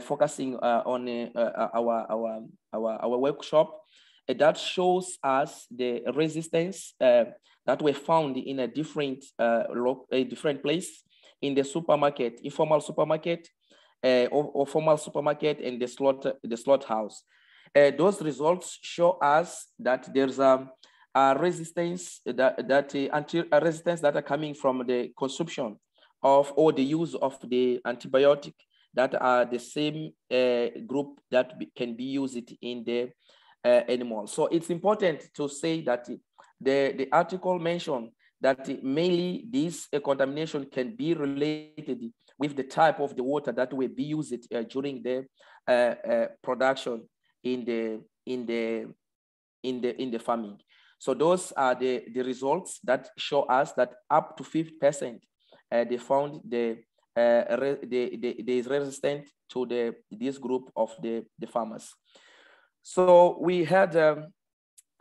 focusing uh, on uh, our, our, our, our workshop that shows us the resistance that we found in a different, a different place in the supermarket, informal supermarket, uh, or, or, formal supermarket and the slaughter, the slaughterhouse. Uh, those results show us that there's a, a resistance that, that uh, anti a resistance that are coming from the consumption of or the use of the antibiotic that are the same uh, group that be, can be used in the uh, animal. So it's important to say that the, the article mentioned that mainly this uh, contamination can be related with the type of the water that will be used during the production in the in the in the in the farming. So those are the the results that show us that up to 50 percent uh, they found the uh, the, the, the is resistant to the this group of the the farmers. So we had um,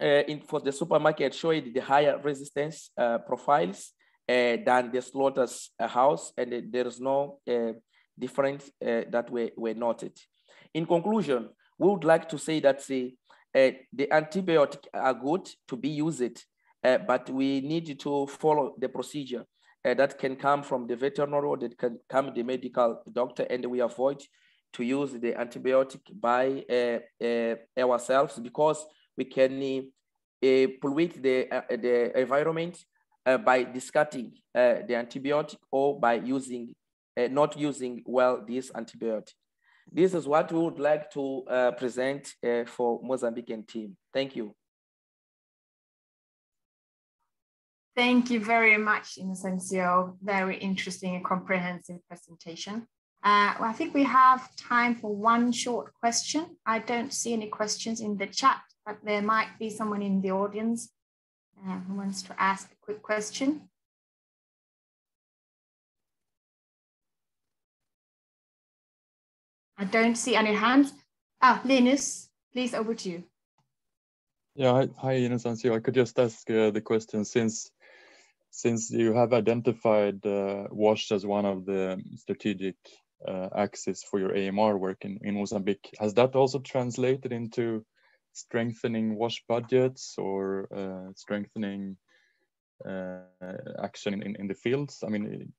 uh, in, for the supermarket showed the higher resistance uh, profiles uh, than the slaughter's house, and there is no difference that were, were noted. In conclusion, we would like to say that the, the antibiotic are good to be used, but we need to follow the procedure uh, that can come from the veterinary or that can come the medical doctor and we avoid to use the antibiotic by uh, uh, ourselves because we can uh, pollute the, the environment by discarding the antibiotic or by using, not using well this antibiotic. This is what we would like to present for Mozambican team. Thank you. Thank you very much, Inocencio. Very interesting and comprehensive presentation. Uh, well, I think we have time for one short question. I don't see any questions in the chat but there might be someone in the audience uh, who wants to ask a quick question. I don't see any hands. Ah, Linus, please over to you. Yeah, hi, hi Inocencio. I could just ask uh, the question since since you have identified uh, WASH as one of the strategic uh, axes for your AMR work in, in Mozambique, has that also translated into strengthening WASH budgets or uh, strengthening uh, action in, in the fields? I mean,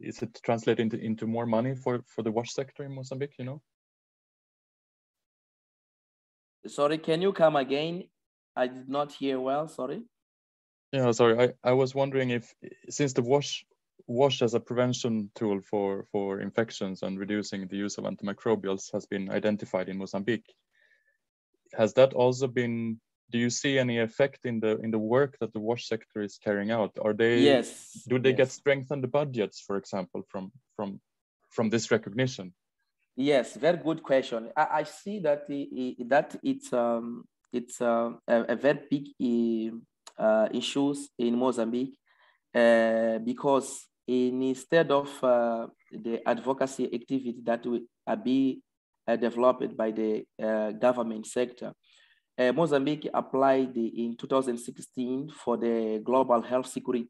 is it translated into, into more money for, for the WASH sector in Mozambique, you know? Sorry, can you come again? I did not hear well, sorry. Yeah, sorry. I, I was wondering if, since the WASH WASH as a prevention tool for, for infections and reducing the use of antimicrobials has been identified in Mozambique, has that also been do you see any effect in the in the work that the wash sector is carrying out are they yes do they yes. get strengthened budgets for example from from from this recognition yes very good question i, I see that that it's um it's uh, a, a, very big uh, issues in mozambique uh, because in, instead of uh, the advocacy activity that will be uh, developed by the uh, government sector. Uh, Mozambique applied in 2016 for the Global Health Security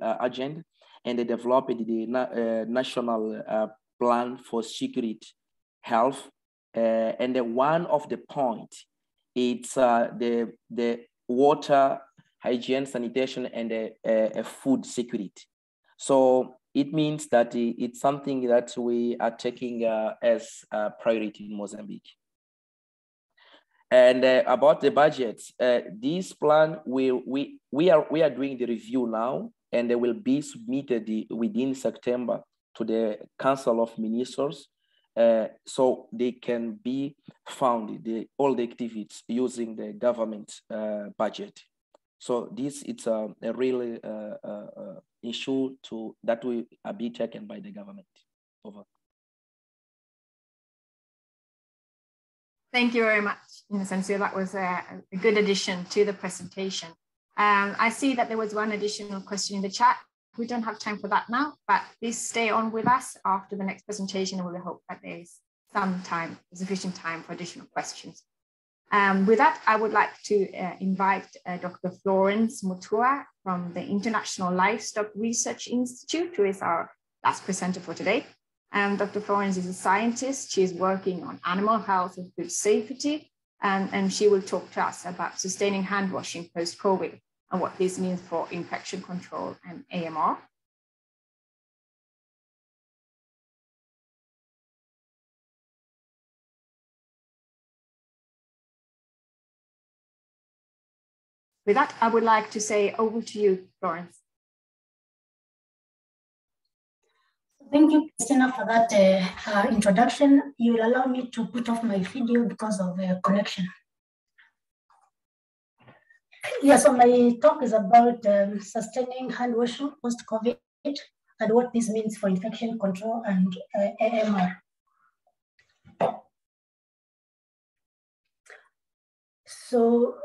Agenda, and they developed the na National Plan for Security Health. and one of the points, it's the, the water hygiene, sanitation, and uh, uh, food security. So it means that it's something that we are taking uh, as a priority in Mozambique. And uh, about the budget, uh, this plan will we we are we are doing the review now, and they will be submitted within September to the Council of Ministers, uh, so they can be found the all the activities using the government uh, budget. So this it's a, a really uh, uh, uh, issue to that will be taken by the government. Over. Thank you very much, Inocencio. That was a, a, good addition to the presentation. Um, I see that there was one additional question in the chat. we don't have time for that now, but please stay on with us after the next presentation. We hope that there's some time, sufficient time for additional questions. Um, with that, I would like to uh, invite uh, Dr. Florence Mutua from the International Livestock Research Institute, who is our last presenter for today. Um, Dr. Florence is a scientist. She is working on animal health and food safety, and, and she will talk to us about sustaining hand washing post-COVID and what this means for infection control and AMR. With that, I would like to say over to you, Florence. Thank you, Christina, for that uh, uh, introduction. You will allow me to put off my video because of the connection. Yeah, so my talk is about um, sustaining hand washing post-COVID and what this means for infection control and uh, AMR. So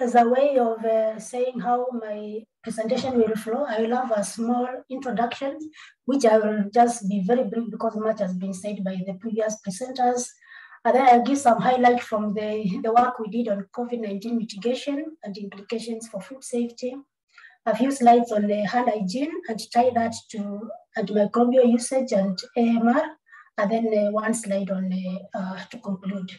as a way of uh, saying how my presentation will flow, I will have a small introduction, which I will just be very brief because much has been said by the previous presenters. And then I'll give some highlight from the, the work we did on COVID-19 mitigation and implications for food safety. A few slides on the hand hygiene and tie that to antimicrobial usage and AMR, and then uh, one slide on uh, to conclude.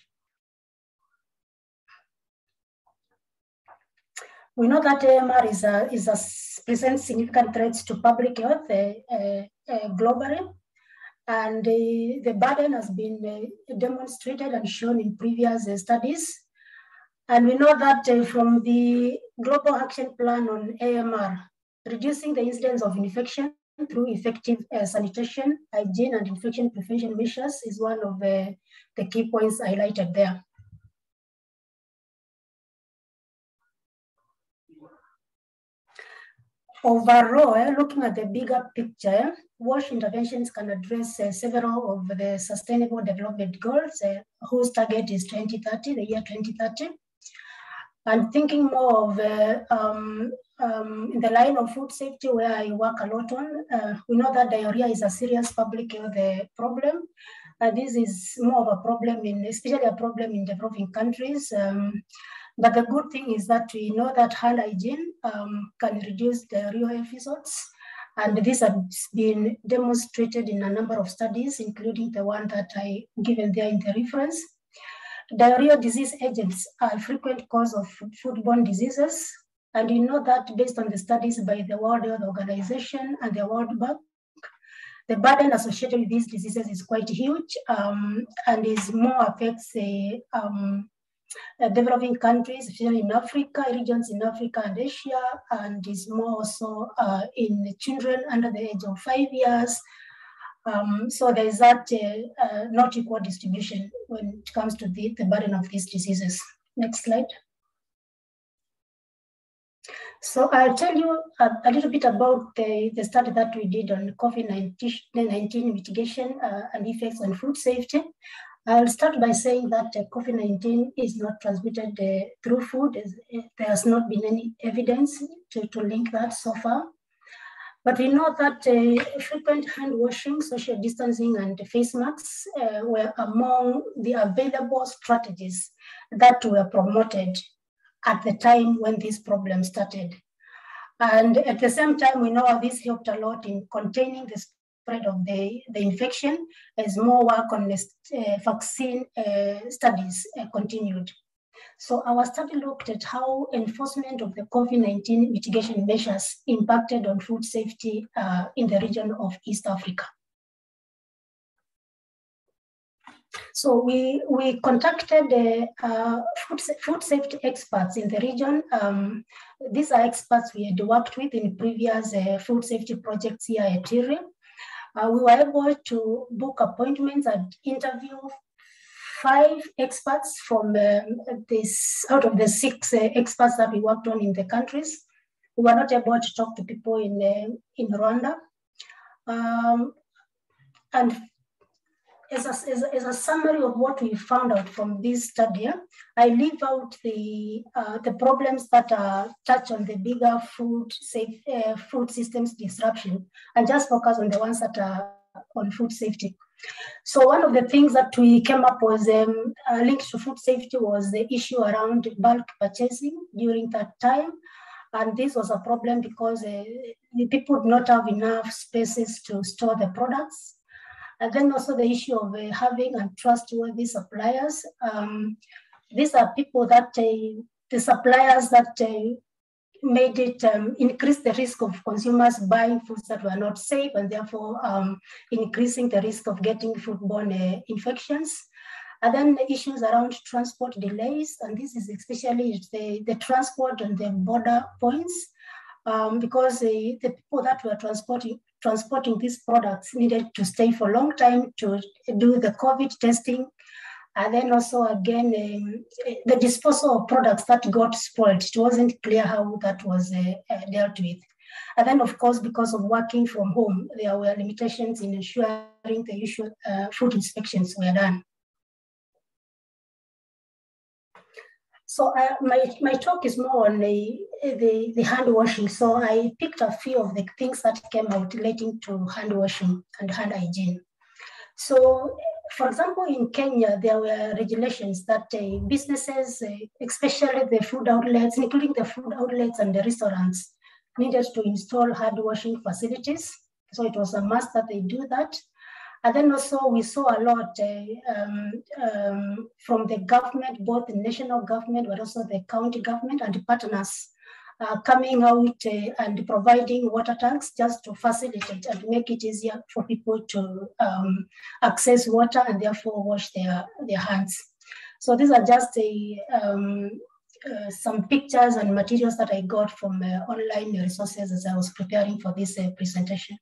We know that AMR is a, is a, presents significant threats to public health uh, uh, uh globally. And the burden has been uh, demonstrated and shown in previous uh, studies. And we know that from the Global Action Plan on AMR, reducing the incidence of infection through effective uh, sanitation, hygiene, and infection prevention measures is one of the key points highlighted there. Overall, eh, looking at the bigger picture, WASH interventions can address uh, several of the sustainable development goals uh, whose target is 2030, the year 2030. And thinking more of uh, um, um, in the line of food safety where I work a lot on, we know that diarrhea is a serious public health problem. this is more of a problem in, especially a problem in developing countries. Um, but the good thing is that we know that hand hygiene um, can reduce diarrhea episodes. And this has been demonstrated in a number of studies, including the one that I given there in the reference. Diarrhea disease agents are a frequent cause of foodborne diseases. And we know that based on the studies by the World Health Organization and the World Bank, the burden associated with these diseases is quite huge um, and is more affects the um, uh, developing countries, especially in Africa, regions in Africa and Asia, and is more also uh, in children under the age of five years. Um, so there is that uh, uh, not equal distribution when it comes to the, the burden of these diseases. Next slide. So I'll tell you a, a, little bit about the, the study that we did on COVID-19 mitigation uh, and effects on food safety. I'll start by saying that uh, COVID-19 is not transmitted uh, through food. There has not been any evidence to, to link that so far. But we know that uh, frequent hand washing, social distancing, and face masks uh, were among the available strategies that were promoted at the time when this problem started. And at the same time, we know this helped a lot in containing the spread of the, the infection as more work on the uh, vaccine uh, studies uh, continued. So our study looked at how enforcement of the COVID-19 mitigation measures impacted on food safety uh, in the region of East Africa. So we, we contacted uh, food, food safety experts in the region. Um, these are experts we had worked with in previous uh, food safety projects here at ILRI uh, we were able to book appointments and interview five experts from this out of the six uh, experts that we worked on in the countries. We were not able to talk to people in uh, in Rwanda, um, and as, a, as, a, as a summary of what we found out from this study, I leave out the uh, the problems that are touch on the bigger food safe uh, food systems disruption, and just focus on the ones that are on food safety. So one of the things that we came up was um, uh, linked to food safety was the issue around bulk purchasing during that time. And this was a problem because uh, people did not have enough spaces to store the products. And then also the issue of uh, having untrustworthy suppliers. Um, these are people that, uh, the suppliers that uh, made it um, increase the risk of consumers buying foods that were not safe and therefore um, increasing the risk of getting foodborne uh, infections. And then the issues around transport delays, and this is especially the, the transport and the border points, um, because the, the people that were transporting transporting these products needed to stay for a long time to do the COVID testing. And then also again, um, the disposal of products that got spoiled, it wasn't clear how that was uh, uh, dealt with. And then of course, because of working from home, there were limitations in ensuring the usual uh, food inspections were done. So uh, my, my talk is more on the, the, the, hand washing. So I picked a few of the things that came out relating to hand washing and hand hygiene. So for example, in Kenya, there were regulations that uh, businesses, uh, especially the food outlets, including the food outlets and the restaurants, needed to install hand washing facilities. So it was a must that they do that. And then also we saw a lot uh, um, um, from the government, both the national government, but also the county government and partners uh, coming out uh, and providing water tanks just to facilitate and make it easier for people to um, access water and therefore wash their, their hands. So these are just a, um, uh, some pictures and materials that I got from uh, online resources as I was preparing for this uh, presentation.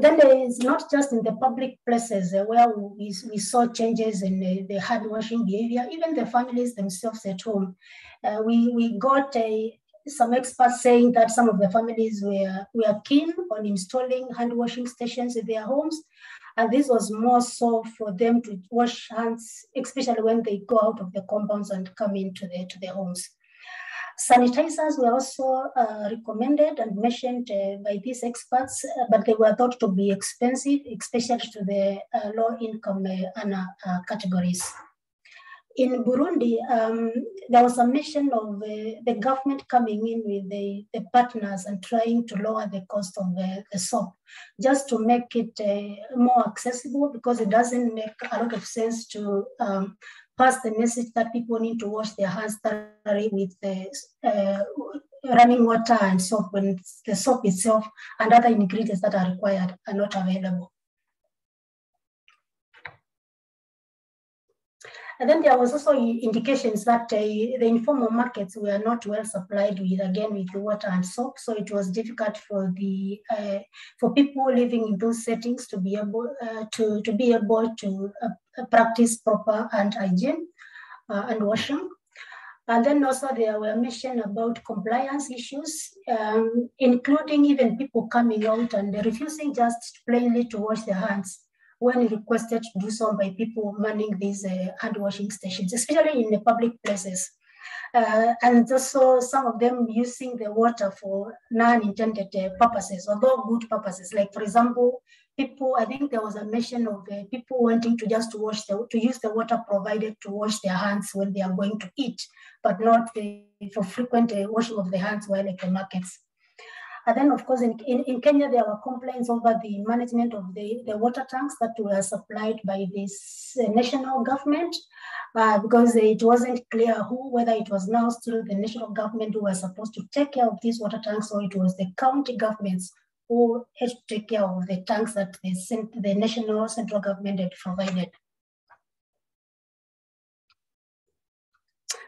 Then there is not just in the public places uh, where we, we saw changes in the, the hand washing behavior, even the families themselves at home. Uh, we, we got a, some experts saying that some of the families were, were keen on installing hand washing stations in their homes. And this was more so for them to wash hands, especially when they go out of the compounds and come into the, to their homes. Sanitizers were also uh, recommended and mentioned uh, by these experts, uh, but they were thought to be expensive, especially to the uh, low-income uh, uh, categories. In Burundi, um, there was a mention of the government coming in with the, the, partners and trying to lower the cost of the, the soap, just to make it more accessible because it doesn't make a lot of sense to um, pass the message that people need to wash their hands thoroughly with the uh, running water and soap when the soap itself and other ingredients that are required are not available. And then there was also indications that uh, the informal markets were not well supplied with, again, with the water and soap. So it was difficult for the uh, for people living in those settings to be able uh, to, to be able to uh, practice proper hand hygiene uh, and washing. And then also there were mention about compliance issues, um, including even people coming out and refusing just plainly to wash their hands when requested to do so by people manning these uh, hand washing stations, especially in the public places. Uh, and also some of them using the water for non-intended uh, purposes, although good purposes. Like for example, people, I think there was a mention of uh, people wanting to just wash the, to use the water provided to wash their hands when they are going to eat, but not for frequent uh, washing of the hands while at the markets. And then, of course, in, in, in, Kenya, there were complaints over the management of the, the water tanks that were supplied by this uh, national government uh, because it wasn't clear who, whether it was now still the national government who was supposed to take care of these water tanks or it was the county governments who had to take care of the tanks that the, the national central government had provided.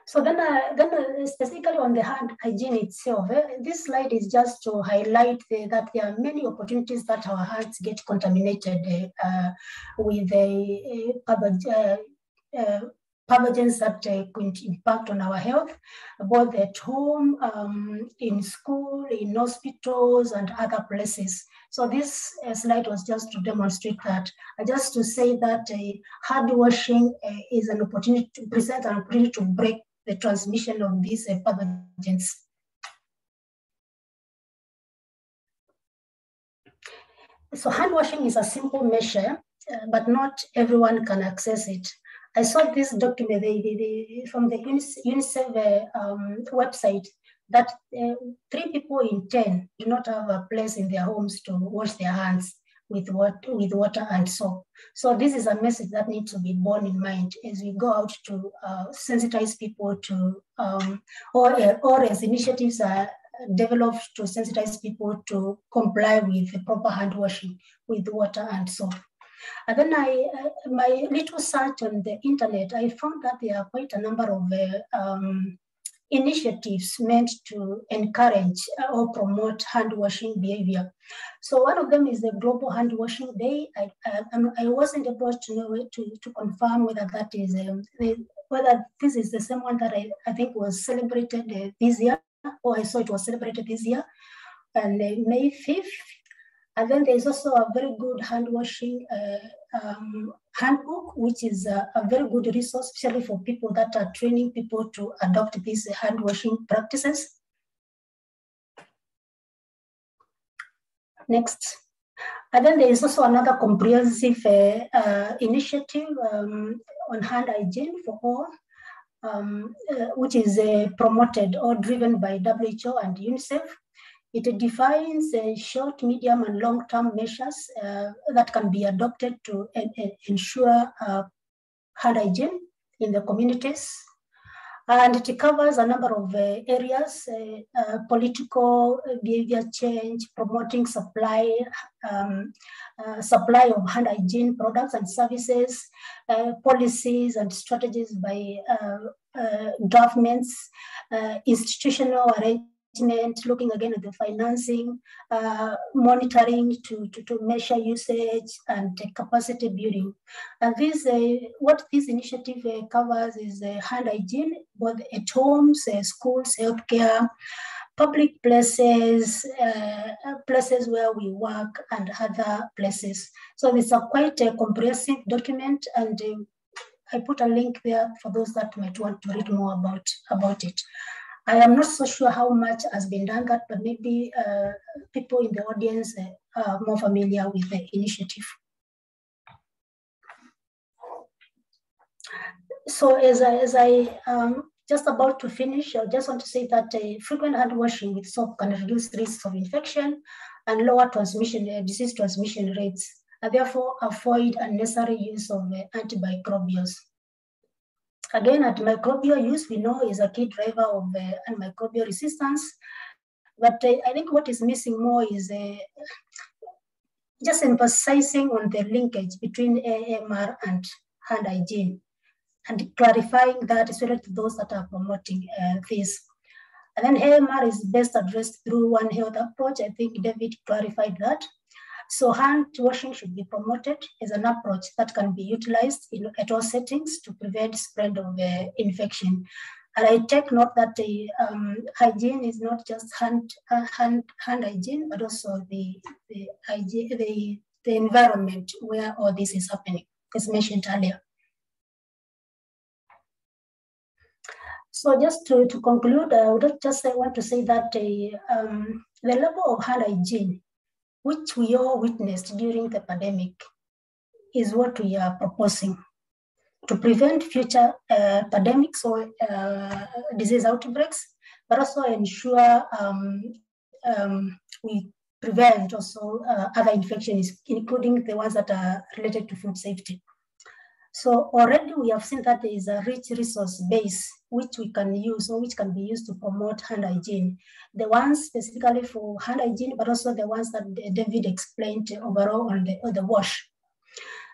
So then, uh, then uh, specifically on the hand hygiene itself, uh, this slide is just to highlight the, that there are many opportunities that our hands get contaminated uh, with the pathogens that uh, could impact on our health, both at home, um, in school, in hospitals, and other places. So this uh, slide was just to demonstrate that, uh, just to say that uh, hand washing uh, is an opportunity to present an opportunity to break the transmission of these uh, pathogens. So hand washing is a simple measure, uh, but not everyone can access it. I saw this document from the UNICEF uh, um, website that uh, three people in 10 do not have a place in their homes to wash their hands with, with water and soap. So this is a message that needs to be borne in mind as we go out to uh, sensitize people to, um, or, or as initiatives are developed to sensitize people to comply with the proper hand washing with water and soap. And then I, uh, my little search on the internet, I found that there are quite a number of uh, um, initiatives meant to encourage or promote hand washing behavior. So one of them is the Global Hand Washing Day. I, I, I wasn't able to know to, to confirm whether that is um, the, whether this is the same one that I, I think was celebrated uh, this year, or I saw it was celebrated this year, and uh, May 5th. And then there's also a very good hand washing uh, um, handbook, which is a, a, very good resource, especially for people that are training people to adopt these hand washing practices. Next. And then there is also another comprehensive uh, uh, initiative um, on hand hygiene for all, um, uh, which is uh, promoted or driven by WHO and UNICEF. It defines uh, short, medium, and long-term measures uh, that can be adopted to ensure uh, hand hygiene in the communities. And it covers a number of uh, areas, uh, uh, political behavior change, promoting supply, um, supply of hand hygiene products and services, policies and strategies by governments, institutional arrangements, looking again at the financing, uh, monitoring to, to, to, measure usage and capacity building. And this, uh, what this initiative uh, covers is uh, hand hygiene, both at homes, uh, schools, healthcare, public places, uh, places where we work and other places. So it's a quite a comprehensive document and I put a link there for those that might want to read more about, about it. I am not so sure how much has been done that, but maybe uh, people in the audience uh, are more familiar with the initiative. So as I, as I um, just about to finish, I just want to say that uh, frequent hand washing with soap can reduce risks of infection and lower transmission, uh, disease transmission rates, and therefore avoid unnecessary use of uh, antimicrobials. Again, antimicrobial use, we know is a key driver of uh, antimicrobial resistance. But uh, I think what is missing more is uh, just emphasizing on the linkage between AMR and hand hygiene and clarifying that, especially to those that are promoting uh, this. And then AMR is best addressed through One Health approach. I think David clarified that. So hand washing should be promoted as an approach that can be utilized in, at all settings to prevent spread of uh, infection. And I take note that the um, hygiene is not just hand, uh, hand, hand hygiene, but also the, the, hygiene, the, the environment where all this is happening, as mentioned earlier. So just to, to conclude, I would just I want to say that uh, um, the level of hand hygiene which we all witnessed during the pandemic, is what we are proposing to prevent future uh, pandemics or uh, disease outbreaks, but also ensure um, um, we prevent also uh, other infections, including the ones that are related to food safety. So already we have seen that there is a rich resource base which we can use or which can be used to promote hand hygiene. The ones specifically for hand hygiene, but also the ones that David explained overall on the, on the wash.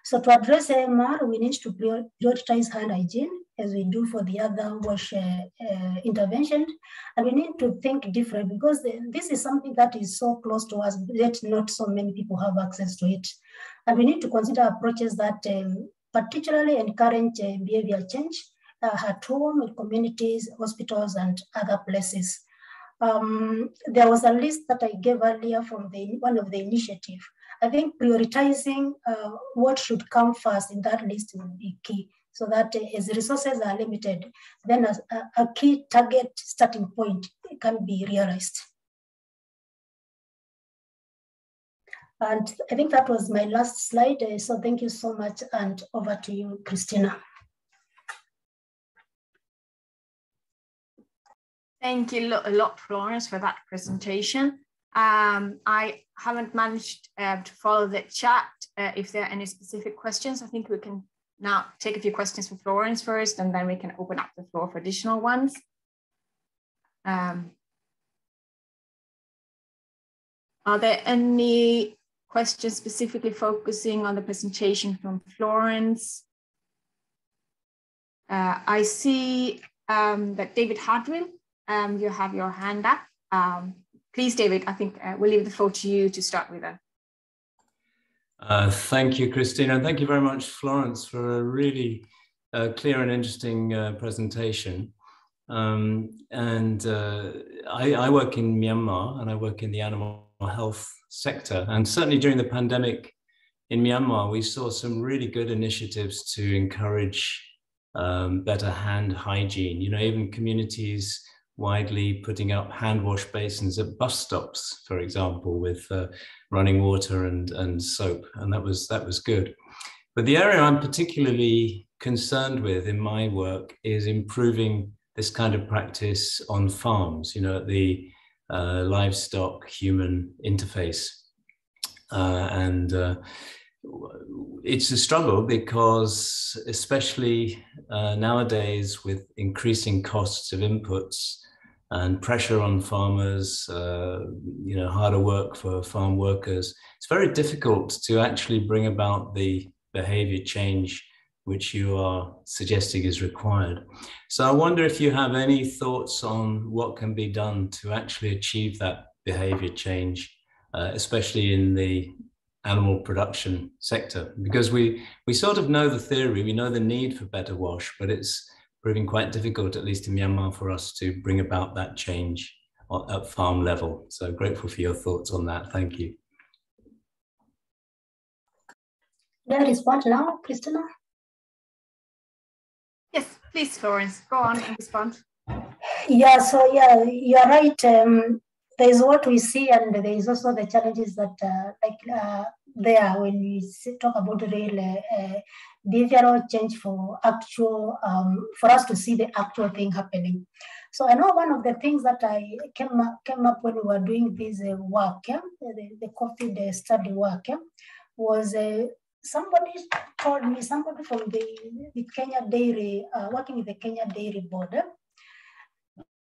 So to address AMR, we need to prioritize hand hygiene as we do for the other wash uh, uh, intervention. And we need to think different because the, this is something that is so close to us, yet not so many people have access to it. And we need to consider approaches that um, particularly encourage uh, behavior change uh, at home, in communities, hospitals, and other places. Um, there was a list that I gave earlier from the one of the initiative. I think prioritizing uh, what should come first in that list will be key so that uh, as resources are limited, then a, a key target starting point can be realized. And I think that was my last slide. Uh, so thank you so much and over to you, Christina. Thank you a lot, Florence, for that presentation. Um, I haven't managed uh, to follow the chat. Uh, if there are any specific questions, I think we can now take a few questions for Florence first, and then we can open up the floor for additional ones. Um, are there any questions specifically focusing on the presentation from Florence? Uh, I see um, that David Hardwill um, you have your hand up. Um, please, David, I think uh, we'll leave the floor to you to start with. Uh, uh thank you, Christina, and thank you very much, Florence, for a really uh, clear and interesting uh, presentation. Um, and I, I, work in Myanmar and I work in the animal health sector. And certainly during the pandemic in Myanmar, we saw some really good initiatives to encourage um, better hand hygiene. You know, even communities widely putting up hand wash basins at bus stops, for example, with uh, running water and, and soap. And that was, that was good. But the area I'm particularly concerned with in my work is improving this kind of practice on farms, you know, at the uh, livestock human interface. Uh, and uh, it's a struggle because, especially uh, nowadays, with increasing costs of inputs, and pressure on farmers, uh, you know, harder work for farm workers. It's very difficult to actually bring about the behavior change which you are suggesting is required. So I wonder if you have any thoughts on what can be done to actually achieve that behavior change, uh, especially in the animal production sector, because we, we sort of know the theory, we know the need for better wash, but it's proving quite difficult, at least in Myanmar, for us to bring about that change at farm level. So grateful for your thoughts on that. Thank you. May I respond now, Christina? Please, Florence, go on and respond. Yeah, so yeah, you're right. Um, there is what we see, and there is also the challenges that, uh, like, uh, there when we talk about real uh, behavioral change for actual, um, for us to see the actual thing happening. So I know one of the things that I came up, came up when we were doing this uh, work, yeah, the, the COVID study work, yeah, was uh, somebody told me, somebody from the, the Kenya Dairy, uh, working with the Kenya Dairy Board,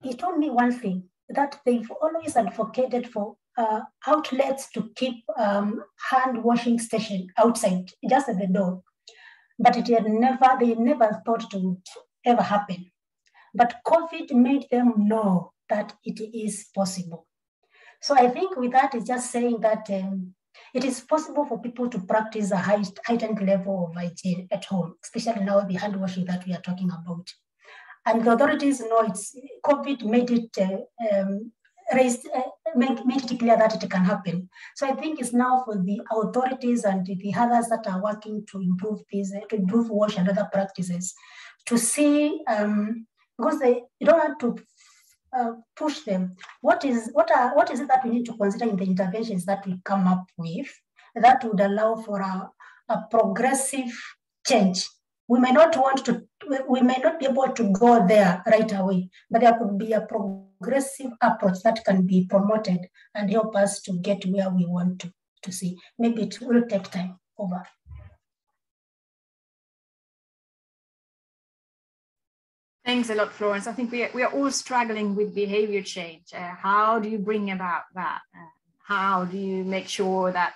he told me one thing, that they've always advocated for uh, outlets to keep um, hand washing station outside, just at the door but it had never, they never thought it would ever happen. But COVID made them know that it is possible. So I think with that, it's just saying that um, it is possible for people to practice a heightened level of hygiene at home, especially now the hand washing that we are talking about. And the authorities know it's COVID made it uh, um, raised, uh, make, made it clear that it can happen. So I think it's now for the authorities and the others that are working to improve these, to improve wash and other practices, to see, um, because they you don't have to uh, push them. What is what are what is it that we need to consider in the interventions that we come up with that would allow for a, a progressive change we may not want to, we may not be able to go there right away, but there could be a progressive approach that can be promoted and help us to get where we want to, to see. Maybe it will take time. Over. Thanks a lot, Florence. I think we are, we are all struggling with behavior change. Uh, how do you bring about that? Uh, how do you make sure that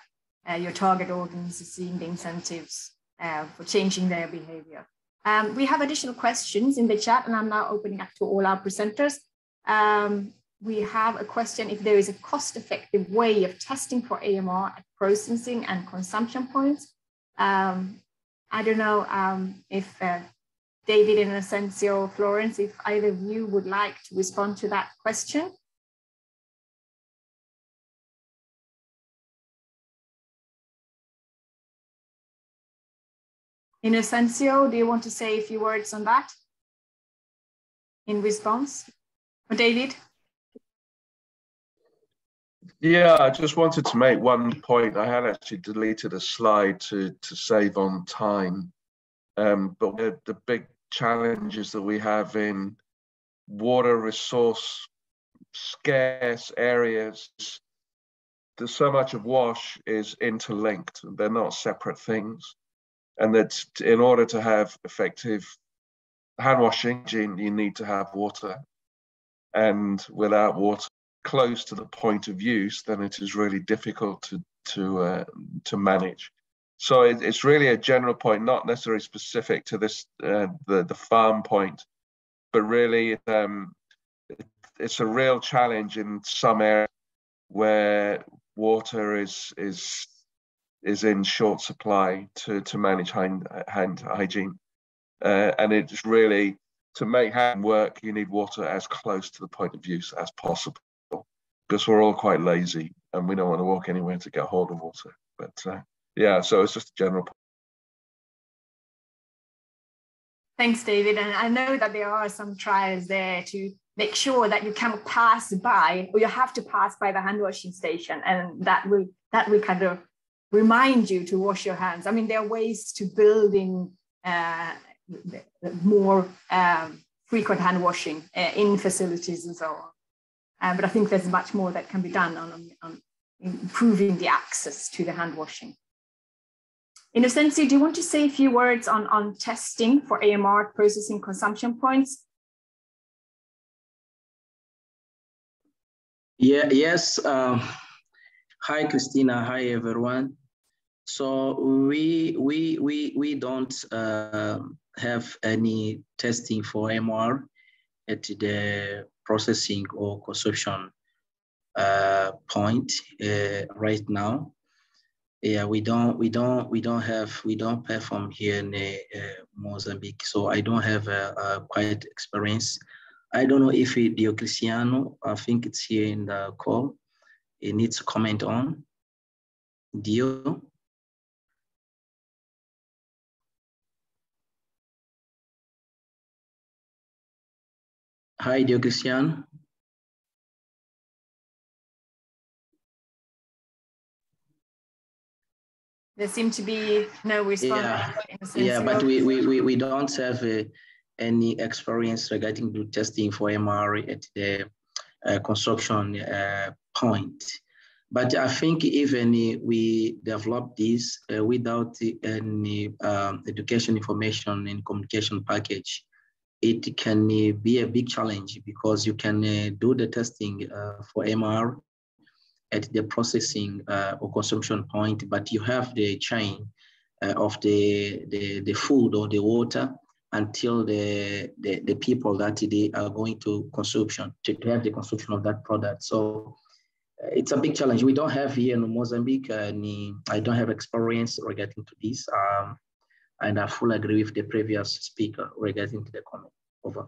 uh, your target audience is seeing the incentives uh, for changing their behavior. Um, we have additional questions in the chat, and I'm now opening up to all our presenters. Um, we have a question if there is a cost-effective way of testing for AMR at processing and consumption points. Um, I don't know um, if uh, David and Inocencio Florence, if either of you would like to respond to that question. Inocencio, do you want to say a few words on that in response? Or David? Yeah, I just wanted to make one point. I had actually deleted a slide to, to save on time. Um, but the big challenges that we have in water resource scarce areas, there's so much of WASH is interlinked. They're not separate things and that in order to have effective hand washing, you need to have water. And without water close to the point of use, then it is really difficult to to uh, to manage. So it, it's really a general point, not necessarily specific to this uh, the the farm point, but really um, it, it's a real challenge in some areas where water is is is in short supply to, to manage hand, hand hygiene. Uh, and it's really, to make hand work, you need water as close to the point of use as possible because we're all quite lazy and we don't want to walk anywhere to get hold of water. But uh, yeah, so it's just a general. Thanks, David. And I know that there are some trials there to make sure that you can pass by or you have to pass by the hand washing station and that will that will kind of remind you to wash your hands. I mean, there are ways to building uh, more um, frequent hand washing uh, in facilities and so on. Uh, but I think there's much more that can be done on, on improving the access to the hand washing. Inocencio, do you want to say a few words on, on testing for AMR processing consumption points? Yeah, yes. Uh, hi, Christina. Hi, everyone. So we we we we don't uh, have any testing for AMR at the processing or consumption uh, point uh, right now. Yeah, we don't we don't we don't have we don't perform here in uh, Mozambique, so I don't have a, a quite experience. I don't know if it, Diocleciano, I think it's here in the call. It needs to comment on. Dio. Hi, Dioclecian. There seem to be no response. Yeah, yeah but we, we, we, we don't have uh, any experience regarding the testing for MR at the uh, construction uh, point. But I think even we develop this uh, without any um, education information and communication package, it can uh, be a big challenge because you can uh, do the testing uh, for MR at the processing uh, or consumption point, but you have the chain uh, of the, the, the food or the water until the, the, the, people that they are going to consumption, to have the consumption of that product. So uh, it's a big challenge. We don't have here in Mozambique, any, I don't have experience regarding to this. Um, and I fully agree with the previous speaker regarding to the comment. Over.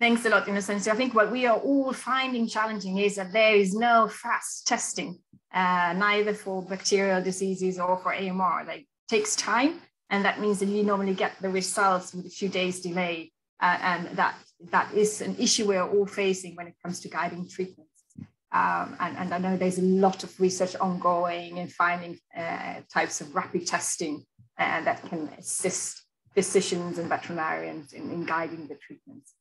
Thanks a lot, Inocencio. I think what we are all finding challenging is that there is no fast testing, uh, neither for bacterial diseases or for AMR. Like, takes time, and that means that you normally get the results with a few days delay, uh, and that that is an issue we're all facing when it comes to guiding treatments. Um, and, and, I know there's a lot of research ongoing in finding uh, types of rapid testing uh, that can assist physicians and veterinarians in, in guiding the treatments.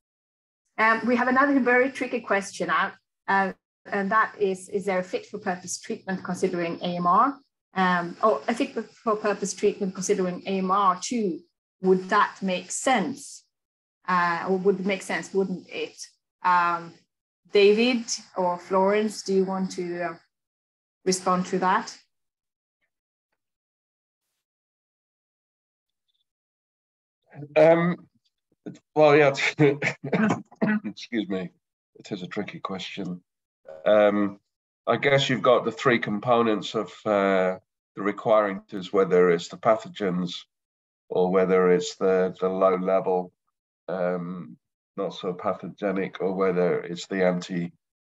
Um, we have another very tricky question out, uh, and that is, is there a fit for purpose treatment considering AMR? Um, or a fit for purpose treatment considering AMR too? Would that make sense? Uh, or would it make sense, wouldn't it? Um, David or Florence, do you want to uh, respond to that? Um, well, yeah, excuse me. It is a tricky question. Um, I guess you've got the three components of uh, the requiring is whether it's the pathogens or whether it's the, the low level, um, not so pathogenic, or whether it's the anti,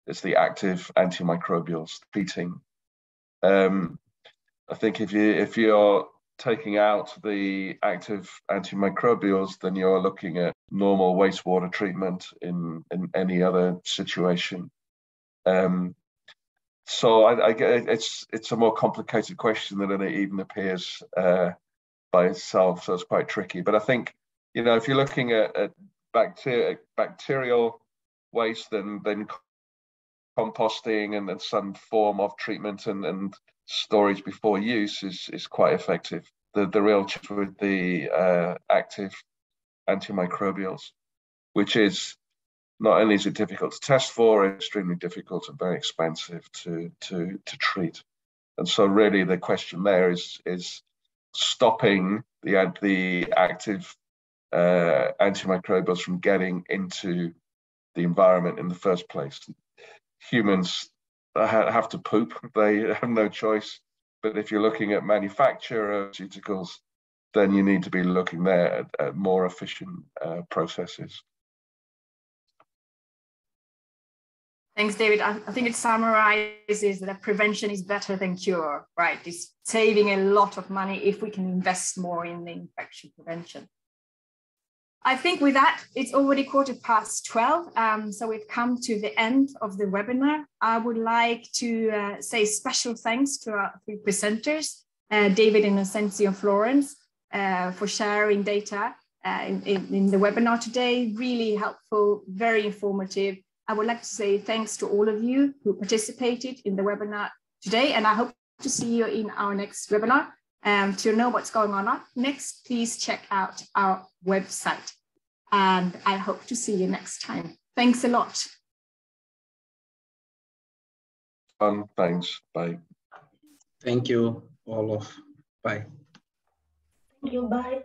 it's the active antimicrobials treating. Um, I think if you if you're taking out the active antimicrobials, then you're looking at normal wastewater treatment in, in any other situation. Um, so I, I get it's it's a more complicated question than it even appears uh, by itself. So it's quite tricky. But I think you know if you're looking at, at bacteria, bacterial waste, then then composting and, and some form of treatment and, and storage before use is is quite effective. The the real challenge with the uh, active antimicrobials, which is not only is it difficult to test for, it's extremely difficult and very expensive to to to treat. And so really the question there is is stopping the the active uh, antimicrobials from getting into the environment in the first place. Humans have to poop; they have no choice. But if you're looking at manufacture pharmaceuticals, then you need to be looking there at, at more efficient uh, processes. Thanks, David. I, I think it summarizes that prevention is better than cure, right? It's saving a lot of money if we can invest more in the infection prevention. I think with that, it's already quarter past 12. Um, so we've come to the end of the webinar. I would like to uh, say special thanks to our three presenters, uh, David Inocencio Florence, uh, for sharing data uh, in, in, in the webinar today. Really helpful, very informative. I would like to say thanks to all of you who participated in the webinar today, and I hope to see you in our next webinar. Um, to know what's going on next, please check out our website. And I hope to see you next time. Thanks a lot. Um, thanks. Bye. Thank you, Olof. Bye. Thank you. Bye.